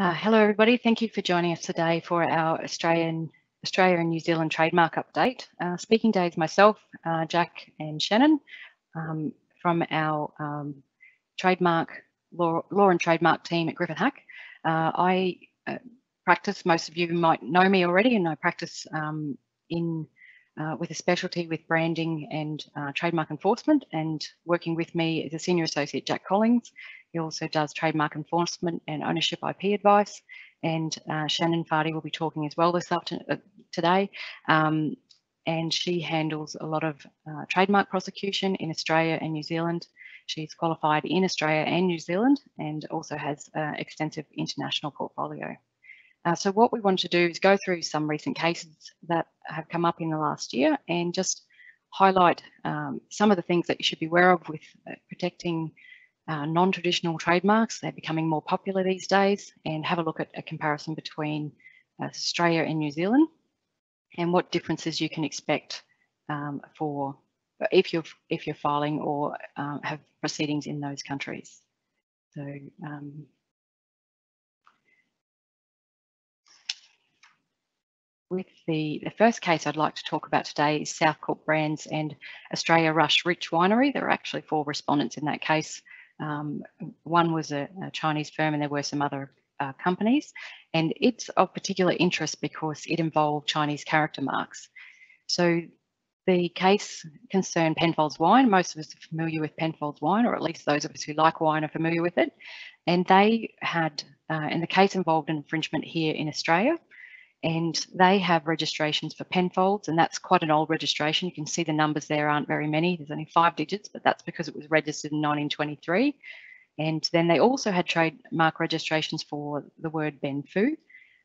Uh, hello, everybody. Thank you for joining us today for our Australian, Australia and New Zealand trademark update. Uh, speaking days myself, uh, Jack and Shannon um, from our um, trademark law, law, and trademark team at Griffith Hack. Uh, I uh, practice, most of you might know me already, and I practice um, in uh, with a specialty with branding and trademark enforcement and working with me is a senior associate Jack Collings he also does trademark enforcement and ownership IP advice. And uh, Shannon Fati will be talking as well this afternoon, uh, today. Um, and she handles a lot of uh, trademark prosecution in Australia and New Zealand. She's qualified in Australia and New Zealand and also has an extensive international portfolio. Uh, so what we want to do is go through some recent cases that have come up in the last year and just highlight um, some of the things that you should be aware of with uh, protecting uh, non-traditional trademarks. They're becoming more popular these days and have a look at a comparison between Australia and New Zealand and what differences you can expect um, for if you're if you're filing or um, have proceedings in those countries. So um, with the, the first case I'd like to talk about today is Southcorp Brands and Australia Rush Rich Winery. There are actually four respondents in that case. Um, one was a, a, Chinese firm and there were some other uh, companies. And it's of particular interest because it involved Chinese character marks. So the case concerned Penfolds wine. Most of us are familiar with Penfolds wine, or at least those of us who like wine are familiar with it. And they had, uh, and the case involved an infringement here in Australia and they have registrations for Penfolds, and that's quite an old registration. You can see the numbers there aren't very many. There's only five digits, but that's because it was registered in 1923. And then they also had trademark registrations for the word Benfu,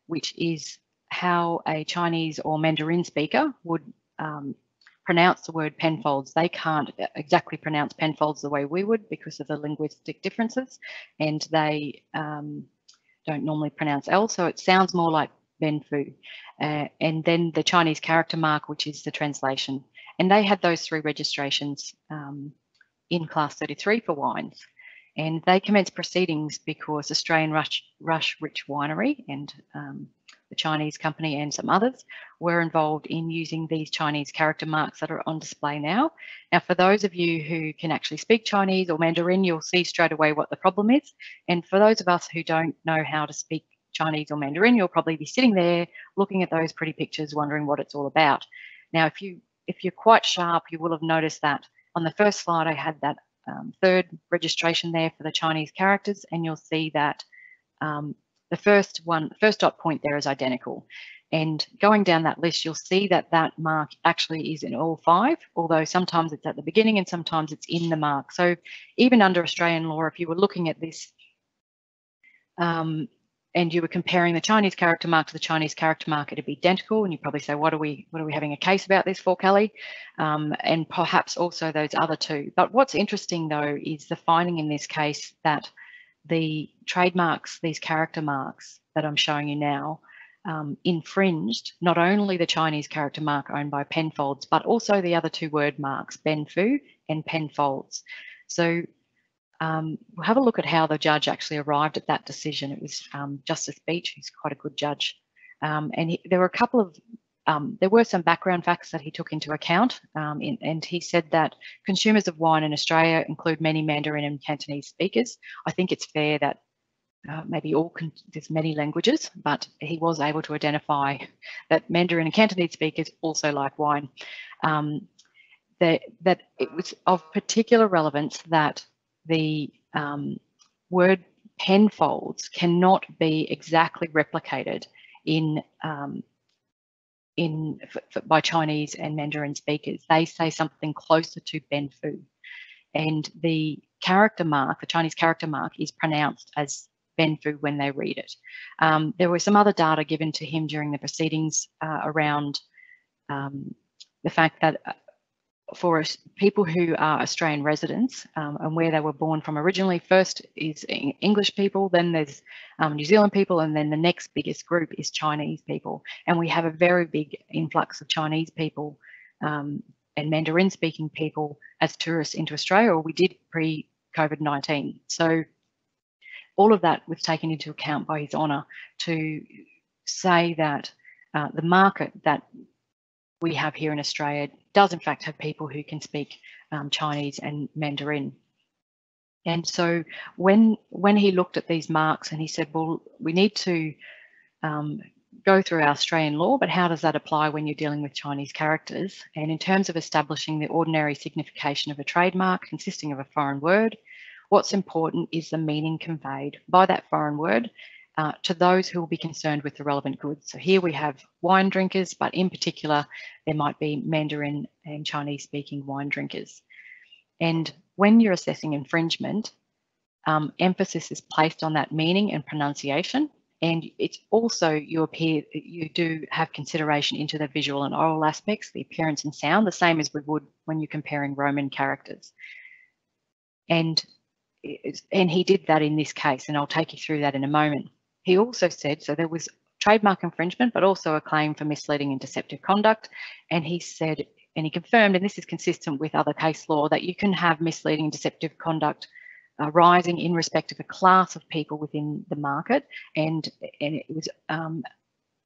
which is how a Chinese or Mandarin speaker would um, pronounce the word Penfolds. They can't exactly pronounce Penfolds the way we would because of the linguistic differences, and they um, don't normally pronounce L, so it sounds more like Benfu, uh, and then the Chinese character mark, which is the translation. And they had those three registrations um, in class 33 for wines. And they commenced proceedings because Australian Rush, Rush Rich Winery and um, the Chinese company and some others were involved in using these Chinese character marks that are on display now. Now, for those of you who can actually speak Chinese or Mandarin, you'll see straight away what the problem is. And for those of us who don't know how to speak Chinese or Mandarin, you'll probably be sitting there looking at those pretty pictures, wondering what it's all about. Now, if you if you're quite sharp, you will have noticed that on the first slide I had that um, third registration there for the Chinese characters, and you'll see that um, the first one, first dot point there is identical. And going down that list, you'll see that that mark actually is in all five, although sometimes it's at the beginning and sometimes it's in the mark. So even under Australian law, if you were looking at this um, and you were comparing the Chinese character mark to the Chinese character mark, it'd be identical. And you probably say, what are we, what are we having a case about this for, Kellie? Um, and perhaps also those other two. But what's interesting though, is the finding in this case that the trademarks, these character marks that I'm showing you now, um, infringed not only the Chinese character mark owned by Penfolds, but also the other two word marks, Benfu and Penfolds. So um, we'll have a look at how the judge actually arrived at that decision. It was um, Justice Beach, who's quite a good judge. Um, and he, there were a couple of, um, there were some background facts that he took into account. Um, in, and he said that consumers of wine in Australia include many Mandarin and Cantonese speakers. I think it's fair that uh, maybe all, there's many languages, but he was able to identify that Mandarin and Cantonese speakers also like wine. Um, that, that it was of particular relevance that the um, word penfolds cannot be exactly replicated in um, in by Chinese and Mandarin speakers. They say something closer to Benfu, and the character mark, the Chinese character mark, is pronounced as Benfu when they read it. Um, there was some other data given to him during the proceedings uh, around um, the fact that uh, for people who are Australian residents um, and where they were born from originally, first is English people, then there's um, New Zealand people, and then the next biggest group is Chinese people. And we have a very big influx of Chinese people um, and Mandarin speaking people as tourists into Australia, or we did pre COVID 19. So all of that was taken into account by His Honour to say that uh, the market that we have here in Australia does in fact have people who can speak um, Chinese and Mandarin. And so when when he looked at these marks and he said, well, we need to um, go through our Australian law, but how does that apply when you're dealing with Chinese characters? And in terms of establishing the ordinary signification of a trademark consisting of a foreign word, what's important is the meaning conveyed by that foreign word uh, to those who will be concerned with the relevant goods. So here we have wine drinkers, but in particular, there might be Mandarin and Chinese speaking wine drinkers. And when you're assessing infringement, um, emphasis is placed on that meaning and pronunciation. And it's also you appear you do have consideration into the visual and oral aspects, the appearance and sound, the same as we would when you're comparing Roman characters. And and he did that in this case, and I'll take you through that in a moment. He also said so there was trademark infringement, but also a claim for misleading and deceptive conduct. And he said, and he confirmed, and this is consistent with other case law, that you can have misleading and deceptive conduct arising in respect of a class of people within the market. And, and it was um,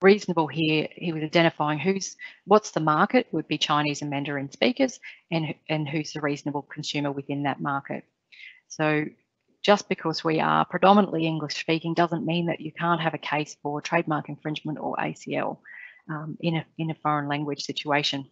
reasonable here. He was identifying who's what's the market would be Chinese and Mandarin speakers, and and who's the reasonable consumer within that market. So just because we are predominantly English speaking doesn't mean that you can't have a case for trademark infringement or ACL um, in a in a foreign language situation.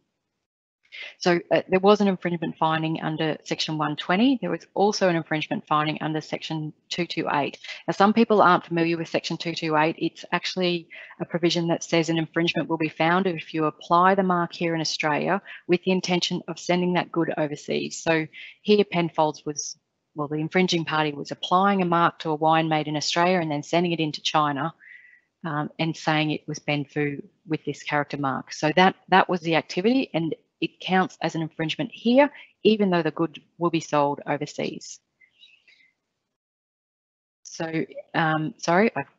So uh, there was an infringement finding under section 120. There was also an infringement finding under section 228. Now, some people aren't familiar with section 228. It's actually a provision that says an infringement will be found if you apply the mark here in Australia with the intention of sending that good overseas. So here Penfolds was, well, the infringing party was applying a mark to a wine made in Australia and then sending it into China. Um, and saying it was Ben Fu with this character mark. So that that was the activity, and it counts as an infringement here, even though the good will be sold overseas. So, um, sorry, I've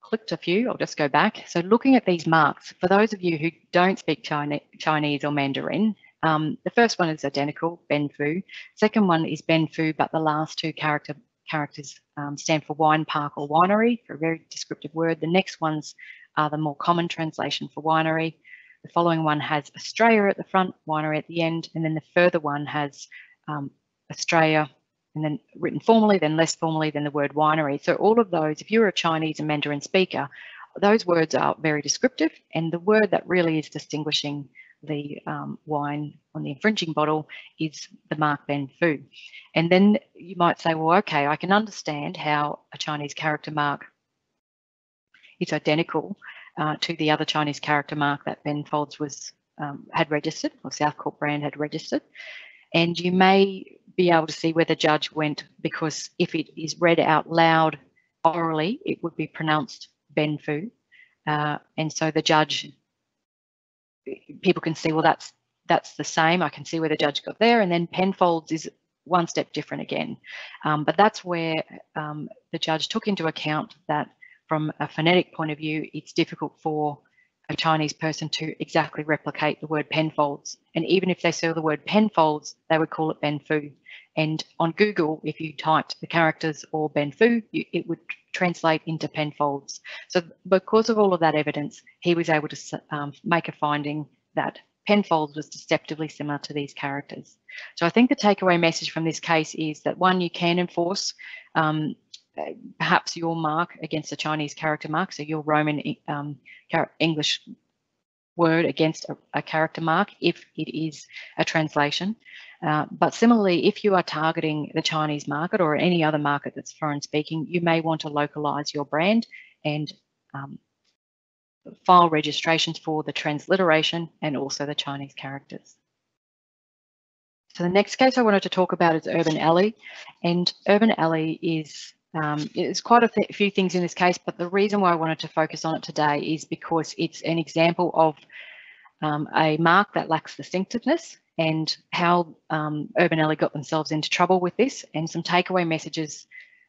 clicked a few, I'll just go back. So looking at these marks, for those of you who don't speak Chinese or Mandarin, um, the first one is identical, Ben Fu. Second one is Ben Fu, but the last two character, characters um, stand for wine park or winery, for a very descriptive word. The next ones are the more common translation for winery. The following one has Australia at the front, winery at the end, and then the further one has um, Australia and then written formally, then less formally than the word winery. So all of those, if you're a Chinese and Mandarin speaker, those words are very descriptive and the word that really is distinguishing the um, wine on the infringing bottle is the mark Ben Fu. And then you might say, well, okay, I can understand how a Chinese character mark is identical uh, to the other Chinese character mark that Penfolds was um, had registered or Southcorp brand had registered. And you may be able to see where the judge went because if it is read out loud orally, it would be pronounced Ben Fu. Uh, and so the judge, people can see, well, that's that's the same. I can see where the judge got there. And then Penfolds is one step different again. Um, but that's where um, the judge took into account that from a phonetic point of view, it's difficult for a Chinese person to exactly replicate the word penfolds. And even if they saw the word penfolds, they would call it benfu. And on Google, if you typed the characters or benfu, it would translate into penfolds. So because of all of that evidence, he was able to um, make a finding that Penfolds was deceptively similar to these characters. So I think the takeaway message from this case is that one, you can enforce um, perhaps your mark against a Chinese character mark, so your Roman um, English word against a, a, character mark if it is a translation. Uh, but similarly, if you are targeting the Chinese market or any other market that's foreign speaking, you may want to localize your brand and um, file registrations for the transliteration and also the Chinese characters. So the next case I wanted to talk about is Urban Alley. And Urban Alley is um, there's quite a th few things in this case, but the reason why I wanted to focus on it today is because it's an example of um, a mark that lacks distinctiveness and how um, Urban Alley got themselves into trouble with this and some takeaway messages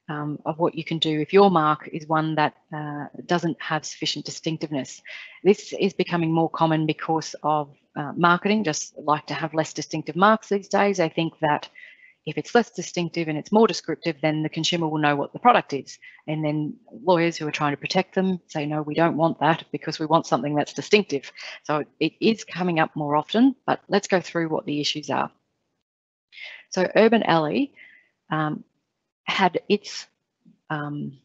um, of what you can do if your mark is one that uh, doesn't have sufficient distinctiveness. This is becoming more common because of uh, marketing, just like to have less distinctive marks these days. I think that if it's less distinctive and it's more descriptive, then the consumer will know what the product is. And then lawyers who are trying to protect them say, no, we don't want that because we want something that's distinctive. So it is coming up more often, but let's go through what the issues are. So Urban Alley um, had its um,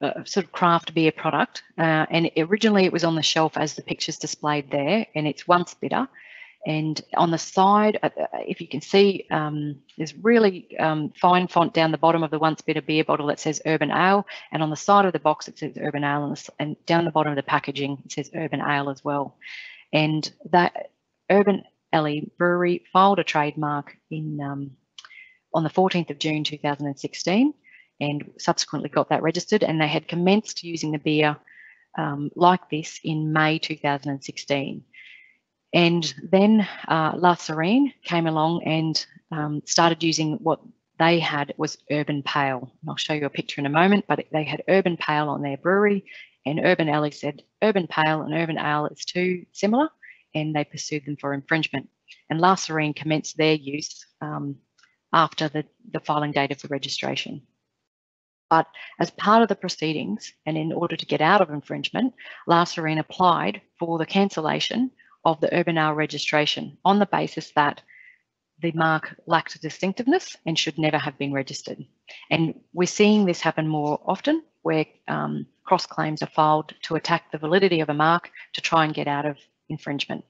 uh, sort of craft beer product, uh, and originally it was on the shelf as the pictures displayed there, and it's once bitter. And on the side, uh, uh, if you can see, um, there's really um, fine font down the bottom of the once bitter beer bottle that says Urban Ale, and on the side of the box it says Urban Ale, and, and down the bottom of the packaging it says Urban Ale as well. And that Urban Alley Brewery filed a trademark in um, on the 14th of June 2016 and subsequently got that registered and they had commenced using the beer um, like this in May 2016. And then uh, La Sirène came along and um, started using what they had was Urban Pale. And I'll show you a picture in a moment, but they had Urban Pale on their brewery and Urban Alley said Urban Pale and Urban Ale is too similar and they pursued them for infringement. And La Sirène commenced their use um, after the, the filing date of the registration. But as part of the proceedings and in order to get out of infringement, La Sirène applied for the cancellation of the Urban Ale registration on the basis that the mark lacked distinctiveness and should never have been registered. And we're seeing this happen more often where um, cross claims are filed to attack the validity of a mark to try and get out of infringement.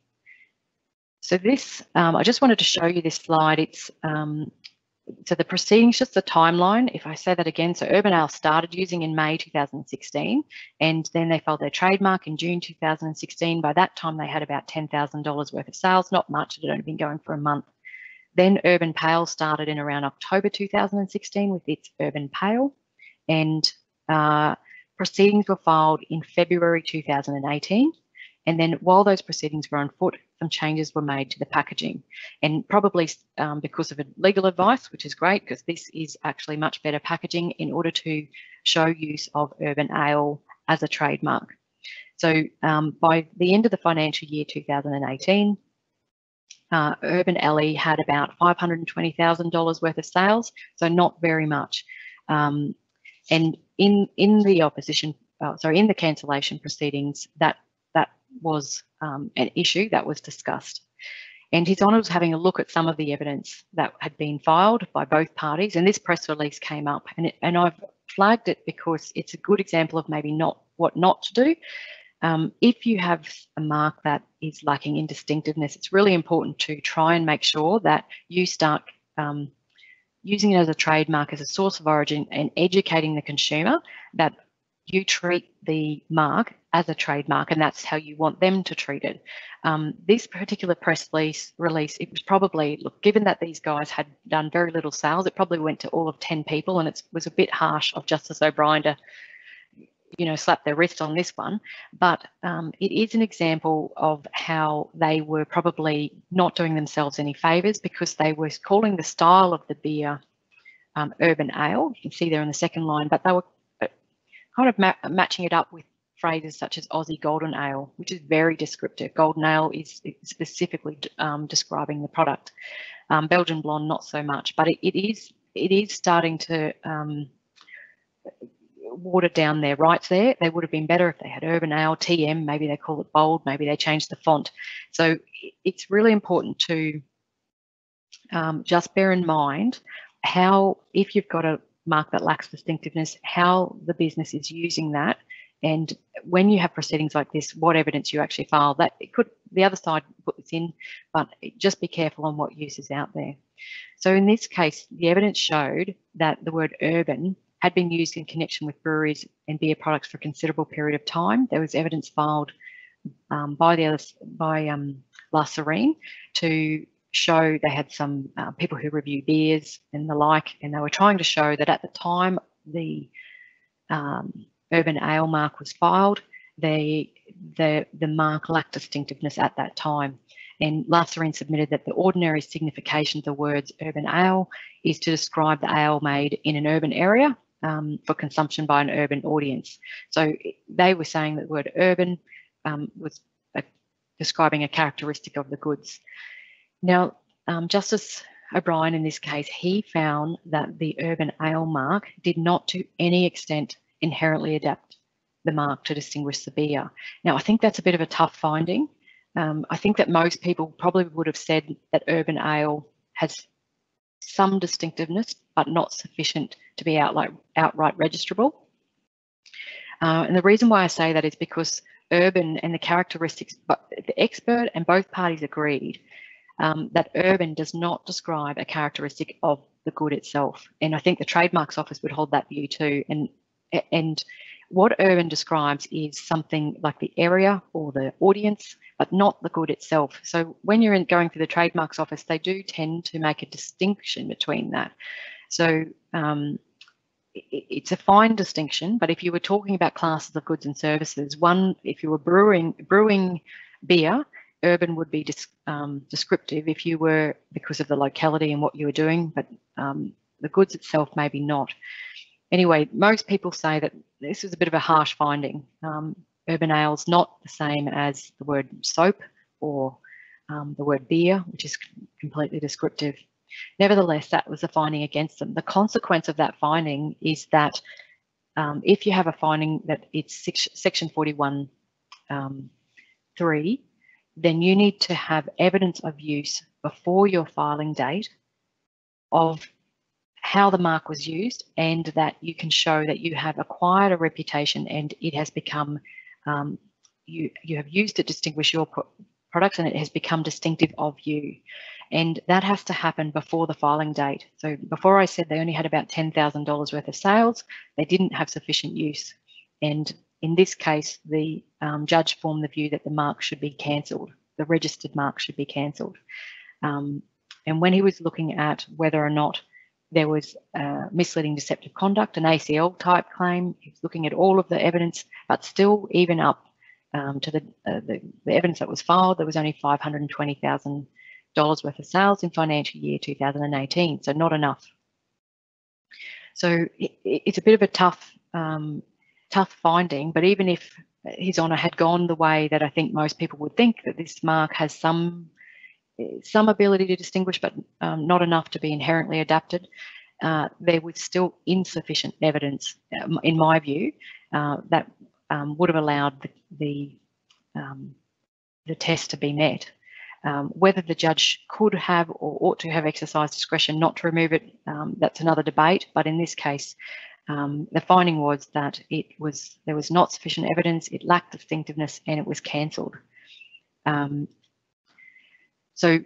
So this, um, I just wanted to show you this slide. It's um, so the proceedings, just the timeline. If I say that again, so Urban Ale started using in May 2016, and then they filed their trademark in June 2016. By that time, they had about $10,000 worth of sales, not much. It had only been going for a month. Then Urban Pale started in around October 2016 with its Urban Pale, and uh, proceedings were filed in February 2018. And then while those proceedings were on foot, some changes were made to the packaging. And probably um, because of legal advice, which is great because this is actually much better packaging in order to show use of Urban Ale as a trademark. So um, by the end of the financial year 2018, uh, Urban Alley had about $520,000 worth of sales, so not very much. Um, and in in the opposition, uh, sorry, in the cancellation proceedings, that was um, an issue that was discussed. And His Honour was having a look at some of the evidence that had been filed by both parties, and this press release came up. And, it, and I've flagged it because it's a good example of maybe not what not to do. Um, if you have a mark that is lacking in distinctiveness, it's really important to try and make sure that you start um, using it as a trademark as a source of origin and educating the consumer that you treat the mark as a trademark and that's how you want them to treat it. Um, this particular press release, release, it was probably, look, given that these guys had done very little sales, it probably went to all of 10 people and it was a bit harsh of Justice O'Bryan to, you know, slap their wrist on this one. But um, it is an example of how they were probably not doing themselves any favours because they were calling the style of the beer um, urban ale. You can see there in the second line, but they were uh, kind of ma matching it up with phrases such as Aussie Golden Ale, which is very descriptive. Golden Ale is specifically um, describing the product. Um, Belgian Blonde, not so much, but it, it is it is starting to um, water down their rights there. They would have been better if they had Urban Ale, TM, maybe they call it bold, maybe they change the font. So it's really important to um, just bear in mind how, if you've got a mark that lacks distinctiveness, how the business is using that and when you have proceedings like this, what evidence you actually file, that it could the other side put this in, but just be careful on what use is out there. So in this case, the evidence showed that the word urban had been used in connection with breweries and beer products for a considerable period of time. There was evidence filed um, by the by um, La Sirène to show they had some uh, people who review beers and the like, and they were trying to show that at the time the um, urban ale mark was filed, the, the, the mark lacked distinctiveness at that time. And La submitted that the ordinary signification of the words urban ale is to describe the ale made in an urban area um, for consumption by an urban audience. So they were saying that the word urban um, was a, describing a characteristic of the goods. Now, um, Justice O'Bryan in this case, he found that the urban ale mark did not to any extent inherently adapt the mark to distinguish the beer. Now, I think that's a bit of a tough finding. Um, I think that most people probably would have said that urban ale has some distinctiveness, but not sufficient to be outright, outright registrable. Uh, and the reason why I say that is because urban and the characteristics, but the expert and both parties agreed um, that urban does not describe a characteristic of the good itself. And I think the trademarks office would hold that view too. And and what urban describes is something like the area or the audience, but not the good itself. So when you're in, going through the trademarks office, they do tend to make a distinction between that. So um, it's a fine distinction, but if you were talking about classes of goods and services, one, if you were brewing brewing beer, urban would be um, descriptive if you were because of the locality and what you were doing, but um, the goods itself maybe not. Anyway, most people say that this is a bit of a harsh finding. Um, urban ale's not the same as the word soap or um, the word beer, which is completely descriptive. Nevertheless, that was a finding against them. The consequence of that finding is that um, if you have a finding that it's section 41 um, 3, then you need to have evidence of use before your filing date of how the mark was used and that you can show that you have acquired a reputation and it has become, um, you, you have used to distinguish your pro products and it has become distinctive of you. And that has to happen before the filing date. So before I said they only had about $10,000 worth of sales, they didn't have sufficient use. And in this case, the um, judge formed the view that the mark should be cancelled, the registered mark should be cancelled. Um, and when he was looking at whether or not there was uh, misleading deceptive conduct, an ACL type claim, he was looking at all of the evidence, but still even up um, to the, uh, the, the evidence that was filed, there was only 520,000 dollars worth of sales in financial year 2018, so not enough. So it, it's a bit of a tough, um, tough finding, but even if His Honour had gone the way that I think most people would think that this mark has some some ability to distinguish, but um, not enough to be inherently adapted, uh, there was still insufficient evidence, um, in my view, uh, that um, would have allowed the the, um, the test to be met. Um, whether the judge could have or ought to have exercised discretion not to remove it, um, that's another debate. But in this case, the finding was that it was there was not sufficient evidence, it lacked distinctiveness, and it was cancelled. Um, so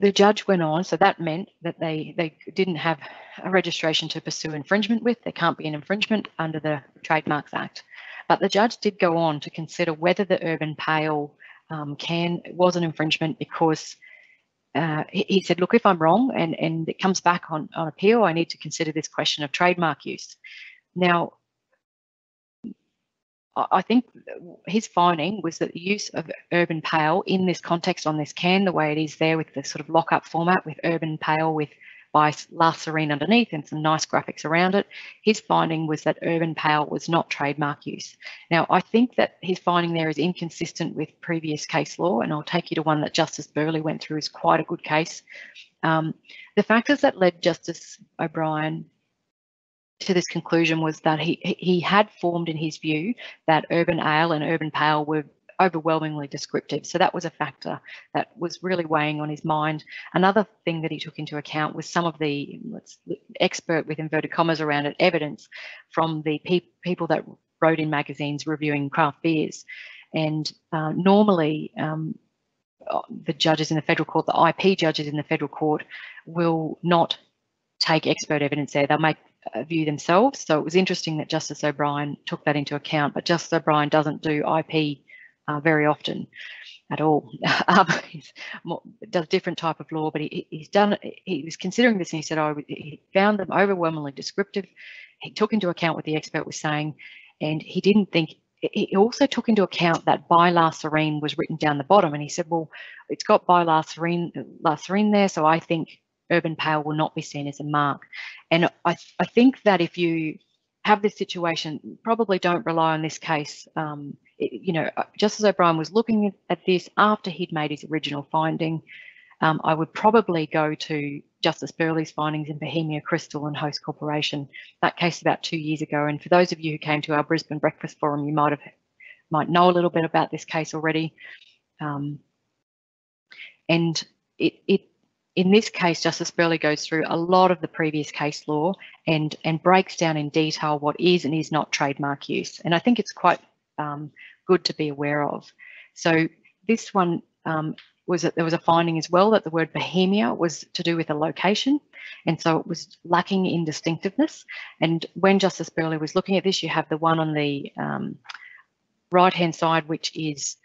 the judge went on, so that meant that they they didn't have a registration to pursue infringement with. There can't be an infringement under the Trademarks Act. But the judge did go on to consider whether the urban pale um, can was an infringement because uh, he, he, said, look, if I'm wrong and, and it comes back on, on appeal, I need to consider this question of trademark use. Now, I think his finding was that the use of urban pale in this context on this can, the way it is there with the sort of lock-up format with urban pale with by Sirène underneath and some nice graphics around it. His finding was that urban pale was not trademark use. Now, I think that his finding there is inconsistent with previous case law, and I'll take you to one that Justice Burley went through is quite a good case. Um, the factors that led Justice O'Bryan to this conclusion was that he he had formed in his view that urban ale and urban pale were overwhelmingly descriptive. So that was a factor that was really weighing on his mind. Another thing that he took into account was some of the expert with inverted commas around it evidence from the pe people that wrote in magazines reviewing craft beers. And uh, normally, um, the judges in the federal court, the IP judges in the federal court, will not take expert evidence there. They'll make view themselves. So it was interesting that Justice O'Bryan took that into account, but Justice O'Bryan doesn't do IP uh, very often at all. um, more, does a different type of law, but he, he's done. He was considering this, and he said, "Oh, he found them overwhelmingly descriptive." He took into account what the expert was saying, and he didn't think. He also took into account that by was written down the bottom, and he said, "Well, it's got by Sirène, Sirène there, so I think urban pale will not be seen as a mark." And I, I think that if you have this situation, probably don't rely on this case um, you know, Justice O'Bryan was looking at this after he'd made his original finding. Um, I would probably go to Justice Burley's findings in Bohemia Crystal and Host Corporation. That case about two years ago. And for those of you who came to our Brisbane Breakfast Forum, you might have might know a little bit about this case already. Um, and it, it in this case, Justice Burley goes through a lot of the previous case law and, and breaks down in detail what is and is not trademark use. And I think it's quite um, good to be aware of. So this one um, was that there was a finding as well that the word Bohemia was to do with a location. And so it was lacking in distinctiveness. And when Justice Burley was looking at this, you have the one on the um, right-hand side, which is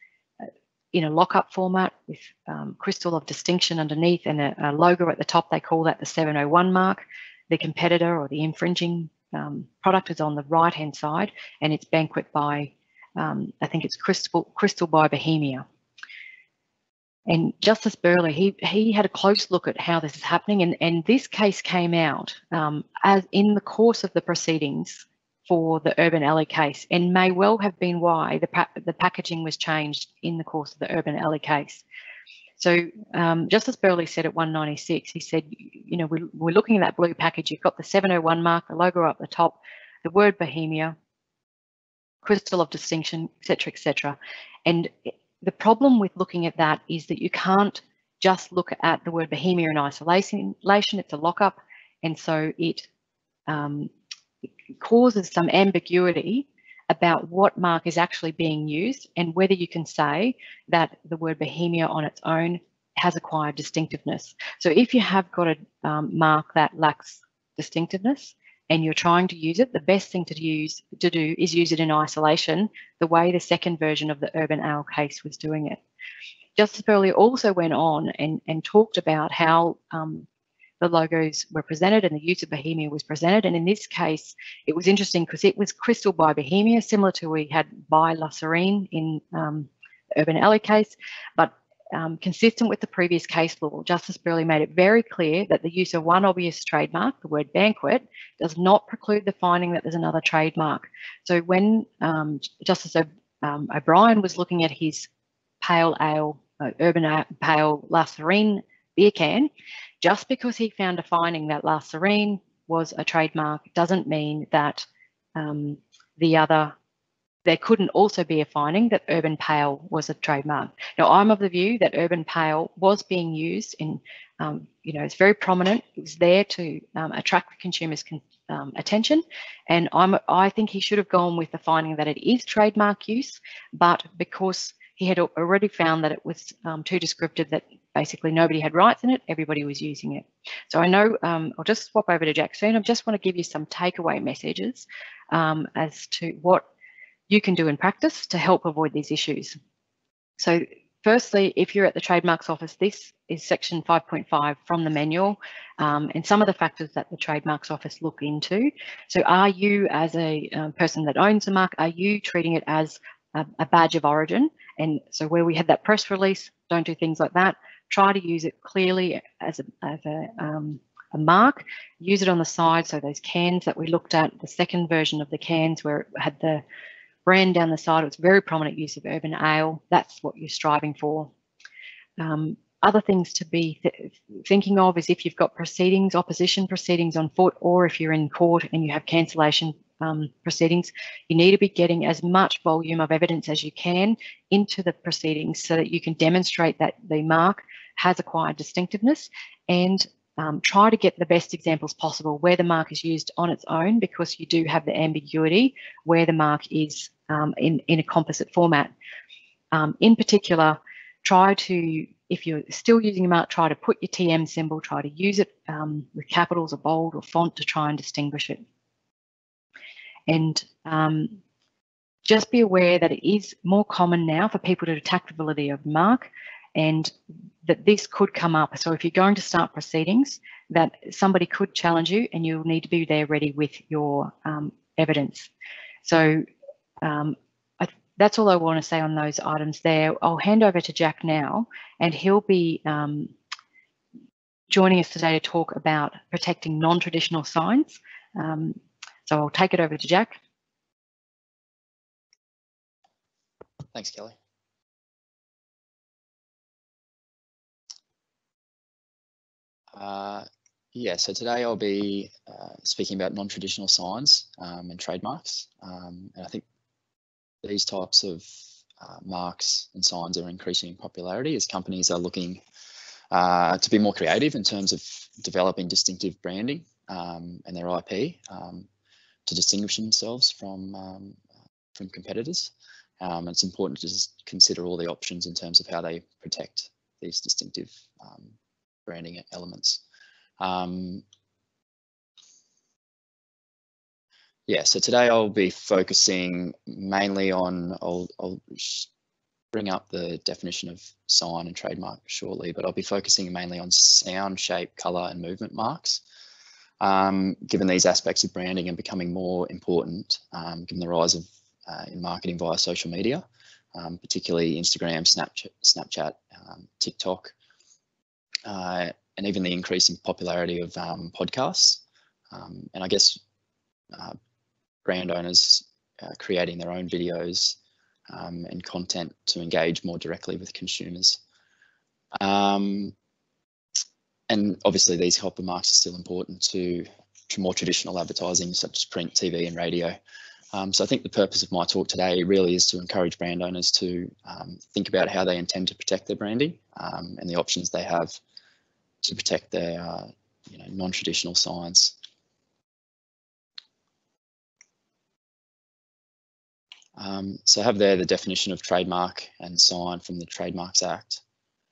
in a lockup format with um, crystal of distinction underneath and a, a, logo at the top. They call that the 701 mark. The competitor or the infringing um, product is on the right hand side and it's banquet by, um, I think it's crystal, crystal by Bohemia. And Justice Burley, he, he had a close look at how this is happening and, and this case came out um, as in the course of the proceedings for the Urban Alley case and may well have been why the, pa the packaging was changed in the course of the Urban Alley case. So um, Justice Burley said at 196, he said, you know, we, we're looking at that blue package. You've got the 701 mark, the logo up the top, the word Bohemia, crystal of distinction, etc., etc. And the problem with looking at that is that you can't just look at the word Bohemia in isolation. It's a lockup, and so it um, causes some ambiguity about what mark is actually being used and whether you can say that the word Bohemia on its own has acquired distinctiveness. So if you have got a um, mark that lacks distinctiveness and you're trying to use it, the best thing to use to do is use it in isolation, the way the second version of the Urban Ale case was doing it. Justice Burley also went on and, and talked about how um, the logos were presented and the use of Bohemia was presented. And in this case, it was interesting because it was Crystal by Bohemia, similar to we had by La Sirène in um, Urban Alley case, but um, consistent with the previous case law, Justice Burley made it very clear that the use of one obvious trademark, the word banquet, does not preclude the finding that there's another trademark. So when um, Justice um, O'Bryan was looking at his pale ale, uh, urban pale La Sirène beer can, just because he found a finding that La Sirène was a trademark doesn't mean that um, the other, there couldn't also be a finding that Urban Pale was a trademark. Now, I'm of the view that Urban Pale was being used in, um, you know, it's very prominent. It was there to um, attract the consumers' con um, attention. And I'm, I think he should have gone with the finding that it is trademark use, but because he had already found that it was um, too descriptive that basically nobody had rights in it, everybody was using it. So I know, um, I'll just swap over to Jack soon. I just want to give you some takeaway messages um, as to what you can do in practice to help avoid these issues. So firstly, if you're at the Trademarks Office, this is section 5.5 from the manual um, and some of the factors that the Trademarks Office look into. So are you as a um, person that owns a mark, are you treating it as a, a badge of origin? And so where we had that press release, don't do things like that. Try to use it clearly as a, as a, um, a mark. Use it on the side. So those cans that we looked at, the second version of the cans where it had the brand down the side, it was very prominent use of urban ale. That's what you're striving for. Um, other things to be th thinking of is if you've got proceedings, opposition proceedings on foot, or if you're in court and you have cancellation um, proceedings, you need to be getting as much volume of evidence as you can into the proceedings so that you can demonstrate that the mark has acquired distinctiveness and um, try to get the best examples possible where the mark is used on its own because you do have the ambiguity where the mark is um, in, in a composite format. Um, in particular, try to, if you're still using a mark, try to put your TM symbol, try to use it um, with capitals or bold or font to try and distinguish it. And um, just be aware that it is more common now for people to attack the validity of mark and that this could come up. So if you're going to start proceedings, that somebody could challenge you and you'll need to be there ready with your um, evidence. So um, I, that's all I want to say on those items there. I'll hand over to Jack now and he'll be um, joining us today to talk about protecting non-traditional signs. Um, so I'll take it over to Jack. Thanks, Kellie. Uh, yeah, so today I'll be uh, speaking about non-traditional signs um, and trademarks. Um, and I think these types of uh, marks and signs are increasing in popularity as companies are looking uh, to be more creative in terms of developing distinctive branding um, and their IP um, to distinguish themselves from, um, from competitors. Um, it's important to just consider all the options in terms of how they protect these distinctive branding elements. Um, yeah, so today I'll be focusing mainly on, I'll, I'll bring up the definition of sign and trademark shortly, but I'll be focusing mainly on sound, shape, color and movement marks. Um, given these aspects of branding and becoming more important, um, given the rise of uh, in marketing via social media, um, particularly Instagram, Snapchat, Snapchat um, TikTok, uh, and even the increasing popularity of um, podcasts. Um, and I guess uh, brand owners uh, creating their own videos um, and content to engage more directly with consumers. Um, and obviously these helper marks are still important to, to more traditional advertising such as print, TV and radio. Um, so I think the purpose of my talk today really is to encourage brand owners to um, think about how they intend to protect their branding and the options they have to protect their uh, you know, non-traditional signs. Um, so I have there the definition of trademark and sign from the Trademarks Act.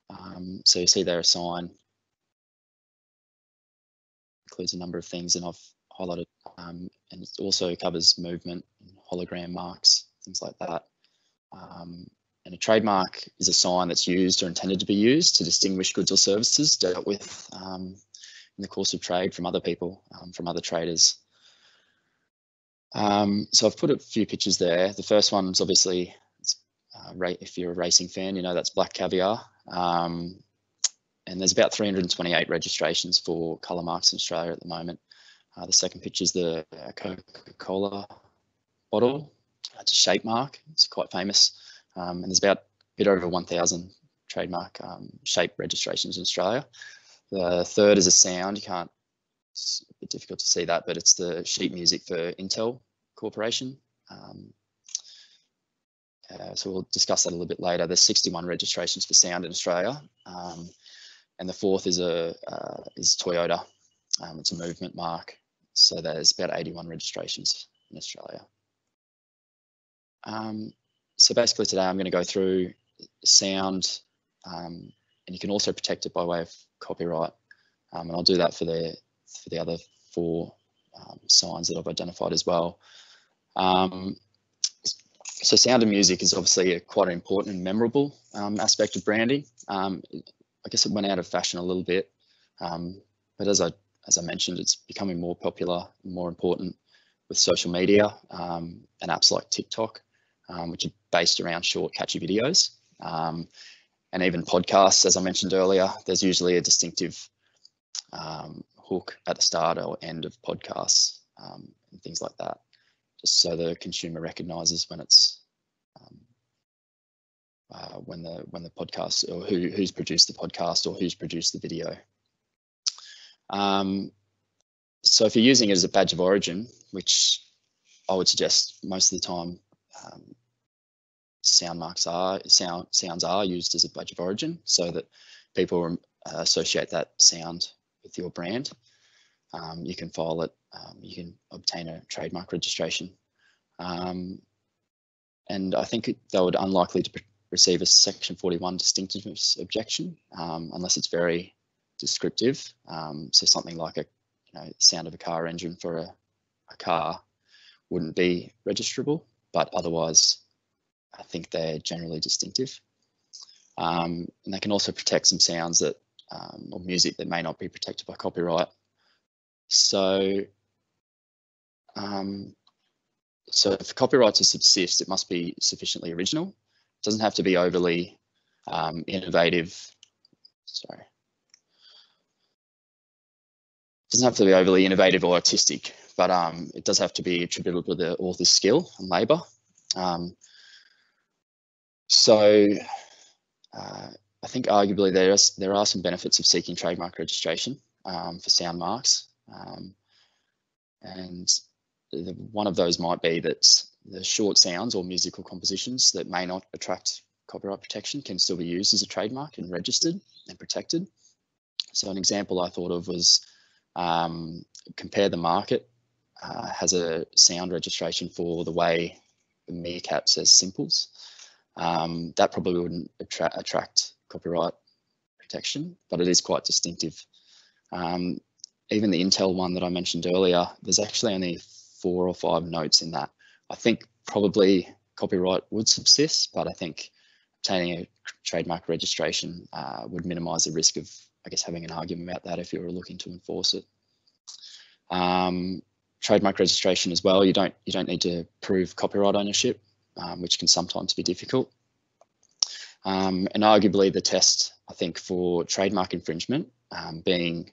Um, so you see there a sign includes a number of things and I've highlighted um, and it also covers movement, hologram marks, things like that. Um, and a trademark is a sign that's used or intended to be used to distinguish goods or services dealt with um, in the course of trade from other people, um, from other traders. Um, so I've put a few pictures there. The first one's obviously, uh, if you're a racing fan, you know that's Black Caviar. Um, and there's about 328 registrations for colour marks in Australia at the moment. Uh, the second picture is the uh, Coca-Cola bottle. It's a shape mark. It's quite famous. Um, and there's about a bit over 1,000 trademark um, shape registrations in Australia. The third is a sound. You can't, it's a bit difficult to see that, but it's the sheet music for Intel Corporation. Um, uh, so we'll discuss that a little bit later. There's 61 registrations for sound in Australia. Um, and the fourth is a uh, is Toyota. Um, it's a movement mark. So there's about 81 registrations in Australia. Um, so basically today I'm going to go through sound um, and you can also protect it by way of copyright. Um, and I'll do that for the, for the other four um, signs that I've identified as well. Um, so sound and music is obviously a quite an important and memorable um, aspect of branding. Um, I guess it went out of fashion a little bit, but as I as I mentioned, it's becoming more popular more important with social media and apps like TikTok um, which are based around short, catchy videos. Um, and even podcasts, as I mentioned earlier, there's usually a distinctive um, hook at the start or end of podcasts um, and things like that, just so the consumer recognizes when it's um, uh, when the when the podcast or who who's produced the podcast or who's produced the video. Um, so if you're using it as a badge of origin, which I would suggest most of the time um, sound marks are sound sounds are used as a badge of origin so that people uh, associate that sound with your brand. Um, you can file it, um, you can obtain a trademark registration. Um, and I think they would unlikely to receive a section 41 distinctiveness objection um, unless it's very descriptive. Um, so something like a you know, sound of a car engine for a, a car wouldn't be registrable but otherwise I think they're generally distinctive. Um, and they can also protect some sounds that um, or music that may not be protected by copyright. So, um, so for copyright to subsist, it must be sufficiently original. It doesn't have to be overly um, innovative. Sorry. It doesn't have to be overly innovative or artistic but um, it does have to be attributable to the author's skill and labour. Um, so uh, I think arguably there is, there are some benefits of seeking trademark registration. um, for sound marks. Um, and the, one of those might be that the short sounds or musical compositions that may not attract copyright protection can still be used as a trademark and registered and protected. So an example I thought of was um, Compare the Market uh, has a sound registration for the way Meerkat says simples. Um, that probably wouldn't attra attract copyright protection, but it is quite distinctive. Um, even the Intel one that I mentioned earlier, there's actually only four or five notes in that. I think probably copyright would subsist, but I think obtaining a trademark registration uh, would minimise the risk of, I guess, having an argument about that if you were looking to enforce it. Um, trademark registration as well, you don't you don't need to prove copyright ownership, um, which can sometimes be difficult. Um, and arguably the test, I think, for trademark infringement um, being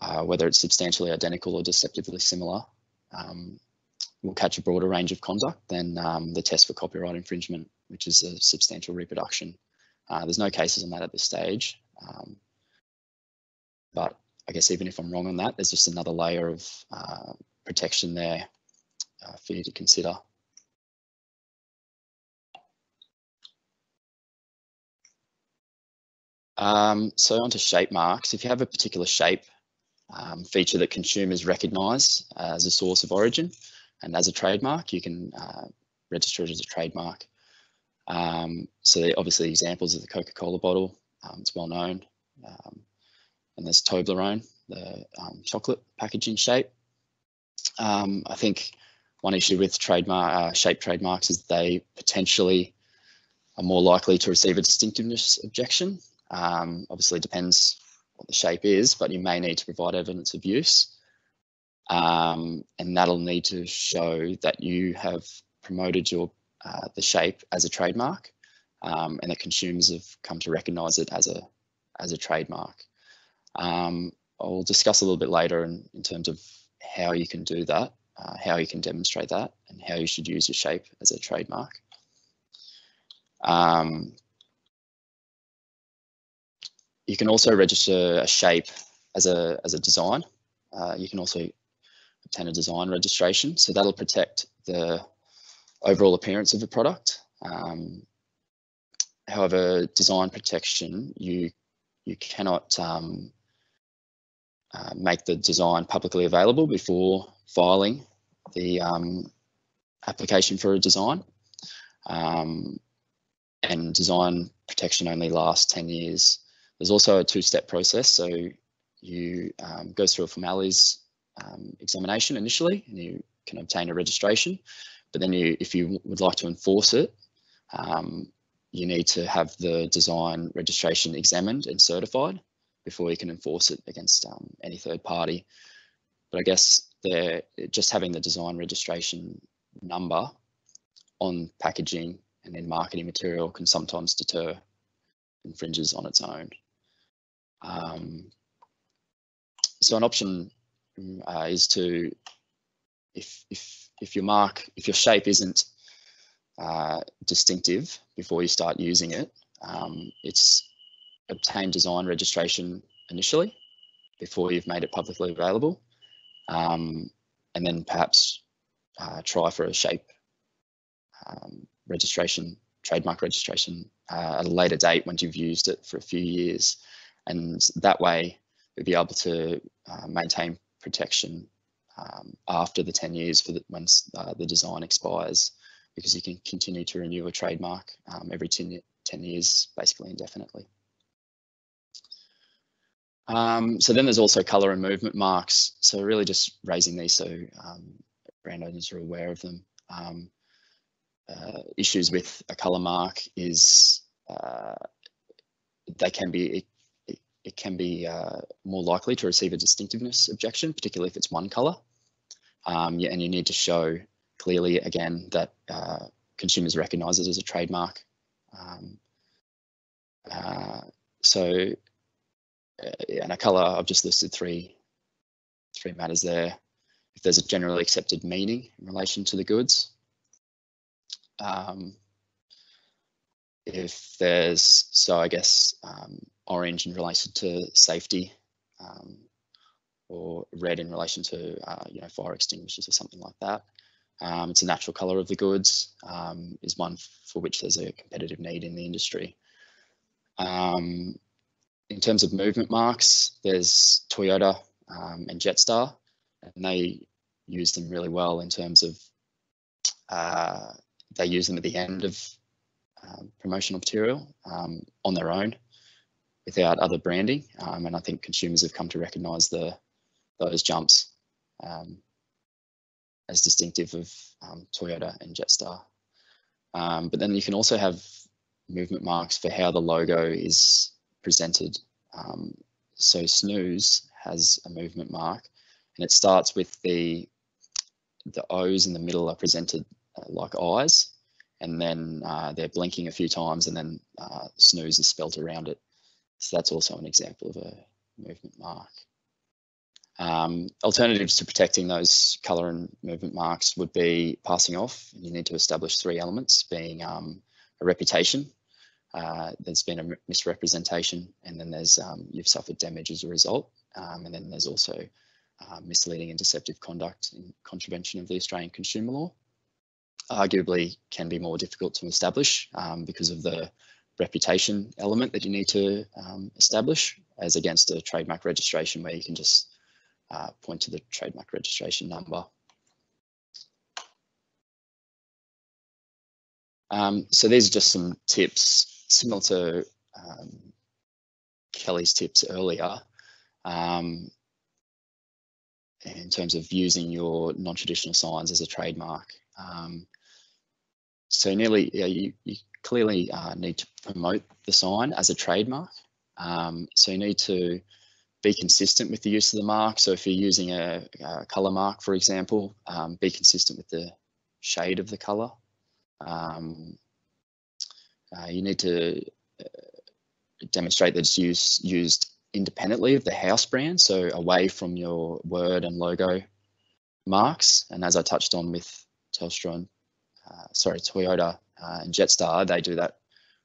uh, whether it's substantially identical or deceptively similar, um, will catch a broader range of conduct than um, the test for copyright infringement, which is a substantial reproduction. Uh, there's no cases on that at this stage, um, but I guess even if I'm wrong on that, there's just another layer of uh, protection there uh, for you to consider. Um, so onto shape marks. If you have a particular shape um, feature that consumers recognise as a source of origin, and as a trademark, you can uh, register it as a trademark. Um, so obviously examples of the Coca-Cola bottle, um, it's well known. Um, and there's Toblerone, the um, chocolate packaging shape. I think one issue with trademark uh, shape trademarks is they potentially are more likely to receive a distinctiveness objection. Um, obviously depends what the shape is, but you may need to provide evidence of use. Um, and that'll need to show that you have promoted your uh, the shape as a trademark um, and that consumers have come to recognize it as a as a trademark. Um, I'll discuss a little bit later in, in terms of how you can do that, uh, how you can demonstrate that and how you should use your shape as a trademark. Um, you can also register a shape as a, as a design. Uh, you can also obtain a design registration. So that'll protect the overall appearance of the product. Um, however, design protection, you, you cannot um, uh, make the design publicly available before filing the um, application for a design. Um, and design protection only lasts 10 years. There's also a two-step process. So you um, go through a formalities um, examination initially and you can obtain a registration. But then you, if you would like to enforce it, um, you need to have the design registration examined and certified before you can enforce it against um, any third party. But I guess they're just having the design registration number on packaging and then marketing material can sometimes deter infringers on its own. Um, so an option uh, is to, if, if, if your mark, if your shape isn't uh, distinctive before you start using it, um, it's obtain design registration initially before you've made it publicly available. Um, and then perhaps uh, try for a shape um, registration, trademark registration uh, at a later date once you've used it for a few years. And that way we'll be able to uh, maintain protection um, after the 10 years for the, once uh, the design expires because you can continue to renew a trademark um, every 10, 10 years basically indefinitely. Um, so then there's also color and movement marks. So really just raising these so um, brand owners are aware of them. Um, uh, issues with a color mark is uh, they can be it can be uh, more likely to receive a distinctiveness objection, particularly if it's one color. Um, yeah, and you need to show clearly again that uh, consumers recognize it as a trademark. Um, uh, so, uh, and a color, I've just listed three, three matters there. If there's a generally accepted meaning in relation to the goods, um, if there's, so I guess um, orange in relation to safety, um, or red in relation to uh, you know fire extinguishers or something like that. Um, it's a natural colour of the goods, um, is one for which there's a competitive need in the industry. Um, in terms of movement marks, there's Toyota um, and Jetstar, and they use them really well in terms of uh, they use them at the end of um, promotional material um, on their own without other branding. Um, and I think consumers have come to recognise the those jumps um, as distinctive of um, Toyota and Jetstar. Um, but then you can also have movement marks for how the logo is presented. so Snooze has a movement mark and it starts with the the O's in the middle are presented uh, like eyes and then uh, they're blinking a few times and then uh, snooze is spelt around it. So that's also an example of a movement mark. Um, alternatives to protecting those colour and movement marks would be passing off. You need to establish three elements being um, a reputation, uh, there's been a misrepresentation and then there's um, you've suffered damage as a result um, and then there's also uh, misleading and deceptive conduct in contravention of the Australian consumer law arguably can be more difficult to establish um, because of the reputation element that you need to um, establish as against a trademark registration where you can just uh, point to the trademark registration number. Um, so these are just some tips similar to um, Kellie's tips earlier um, in terms of using your non-traditional signs as a trademark. Um, so nearly, yeah, you, you clearly uh, need to promote the sign as a trademark. Um, so you need to be consistent with the use of the mark. So if you're using a, a color mark, for example, um, be consistent with the shade of the color. Um, uh, you need to uh, demonstrate that it's used, used independently of the house brand, so away from your word and logo marks. And as I touched on with Telstra and uh, sorry, Toyota uh, and Jetstar, they do that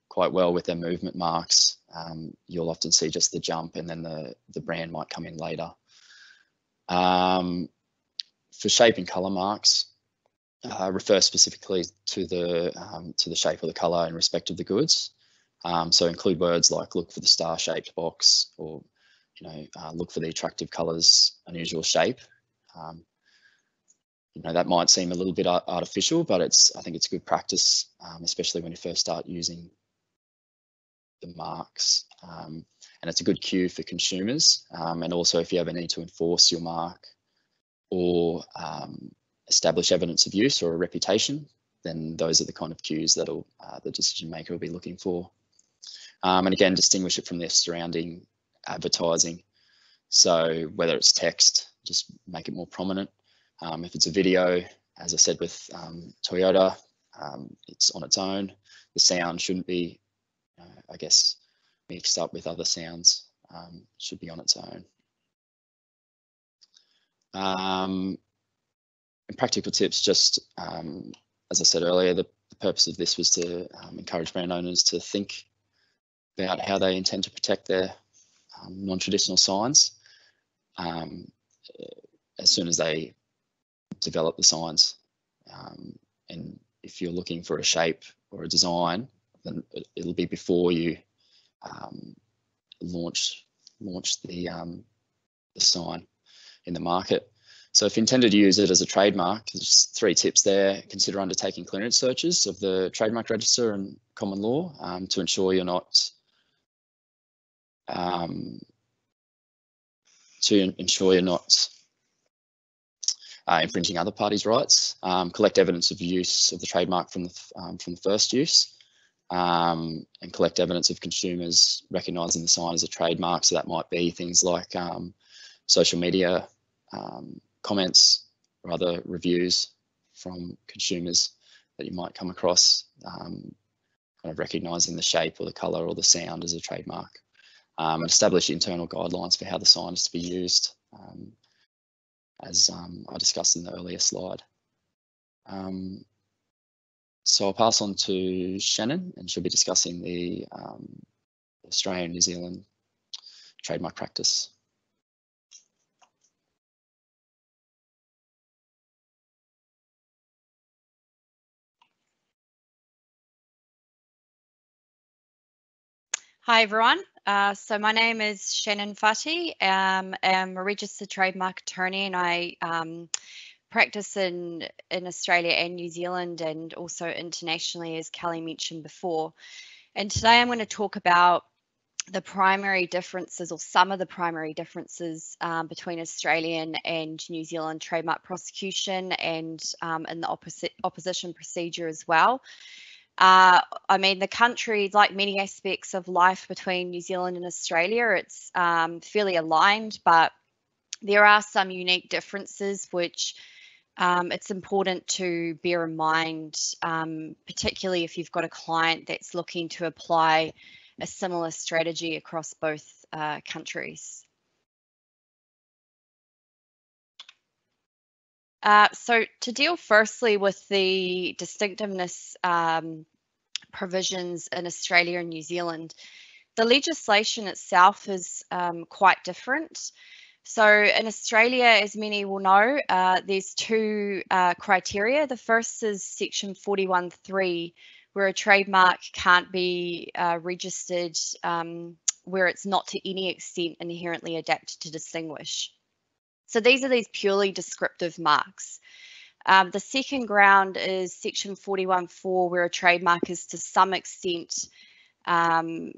quite well with their movement marks. Um, you'll often see just the jump and then the, the brand might come in later. Um, for shape and color marks, uh, refer specifically to the um, to the shape of the color in respect of the goods. Um, so include words like look for the star-shaped box or you know uh, look for the attractive colors, unusual shape. Um, you know, that might seem a little bit artificial, but it's I think it's good practice, um, especially when you first start using the marks. Um, and it's a good cue for consumers. Um, and also if you ever need to enforce your mark or um, establish evidence of use or a reputation, then those are the kind of cues that uh, the decision maker will be looking for. Um, and again, distinguish it from the surrounding advertising. So whether it's text, just make it more prominent. Um, if it's a video, as I said with um, Toyota, um, it's on its own. The sound shouldn't be, uh, I guess, mixed up with other sounds. Um, should be on its own. Um, and practical tips, just um, as I said earlier, the, the, purpose of this was to encourage brand owners to think about how they intend to protect their non-traditional signs. As soon as they develop the signs. Um, and if you're looking for a shape or a design, then it'll be before you um, launch launch the um, the sign in the market. So if you intended to use it as a trademark, there's three tips there. Consider undertaking clearance searches of the trademark register and common law um, to ensure you're not um, to ensure you're not uh, infringing other parties' rights, um, collect evidence of use of the trademark from the, um, from the first use, um, and collect evidence of consumers recognising the sign as a trademark. So that might be things like um, social media um, comments or other reviews from consumers that you might come across, um, kind of recognising the shape or the colour or the sound as a trademark. and establish internal guidelines for how the sign is to be used. Um, as um, I discussed in the earlier slide. Um, so I'll pass on to Shannon and she'll be discussing the um, Australian New Zealand trademark practice. Hi everyone, uh, so my name is Shannon Fati. Um, I'm a registered trademark attorney and I um, practice in, in Australia and New Zealand and also internationally as Kellie mentioned before. And today I'm going to talk about the primary differences or some of the primary differences um, between Australian and New Zealand trademark prosecution and um, in the opposition procedure as well. Uh, I mean, the country, like many aspects of life between New Zealand and Australia, it's um, fairly aligned, but there are some unique differences which um, it's important to bear in mind, um, particularly if you've got a client that's looking to apply a similar strategy across both uh, countries. Uh, so to deal firstly with the distinctiveness um, provisions in Australia and New Zealand, the legislation itself is um, quite different. So in Australia, as many will know, uh, there's two uh, criteria. The first is section 41.3, where a trademark can't be uh, registered um, where it's not to any extent inherently adapted to distinguish. So these are these purely descriptive marks. Um, the second ground is section 41.4 where a trademark is to some extent um,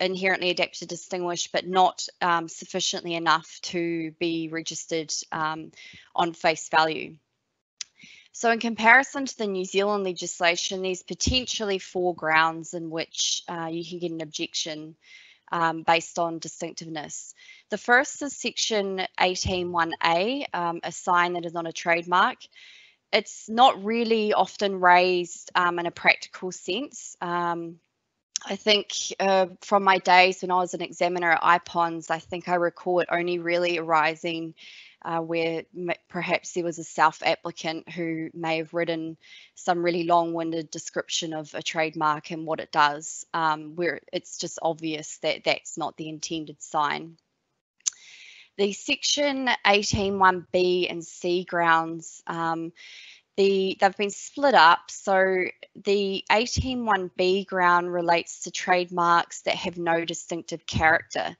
inherently adapted to distinguish but not um, sufficiently enough to be registered um, on face value. So in comparison to the New Zealand legislation, there's potentially four grounds in which uh, you can get an objection um, based on distinctiveness. The first is section 18.1a, um, a sign that is not a trademark. It's not really often raised um, in a practical sense. Um, I think uh, from my days when I was an examiner at IPONZ, I think I recall it only really arising uh, where perhaps there was a self applicant who may have written some really long winded description of a trademark and what it does, um, where it's just obvious that that's not the intended sign. The section 18.1b and C grounds, um, the, they've been split up. So the 18.1b ground relates to trademarks that have no distinctive character.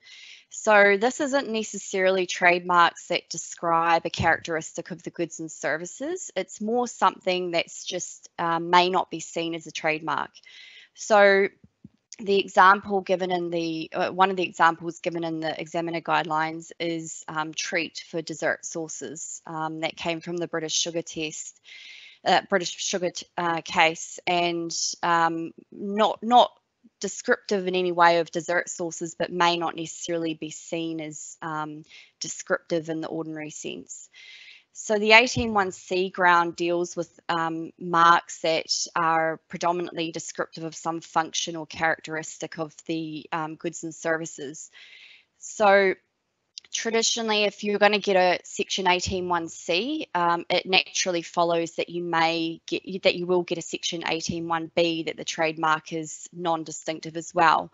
So this isn't necessarily trademarks that describe a characteristic of the goods and services. It's more something that's just uh, may not be seen as a trademark. So the example given in the uh, one of the examples given in the examiner guidelines is um, treat for dessert sauces um, that came from the British sugar test, uh, British sugar uh, case, and um, not not descriptive in any way of dessert sauces, but may not necessarily be seen as um, descriptive in the ordinary sense. So the 181C ground deals with um, marks that are predominantly descriptive of some function or characteristic of the um, goods and services. So traditionally, if you're going to get a section 18.1c, um, it naturally follows that you may get that you will get a section 18.1b that the trademark is non-distinctive as well.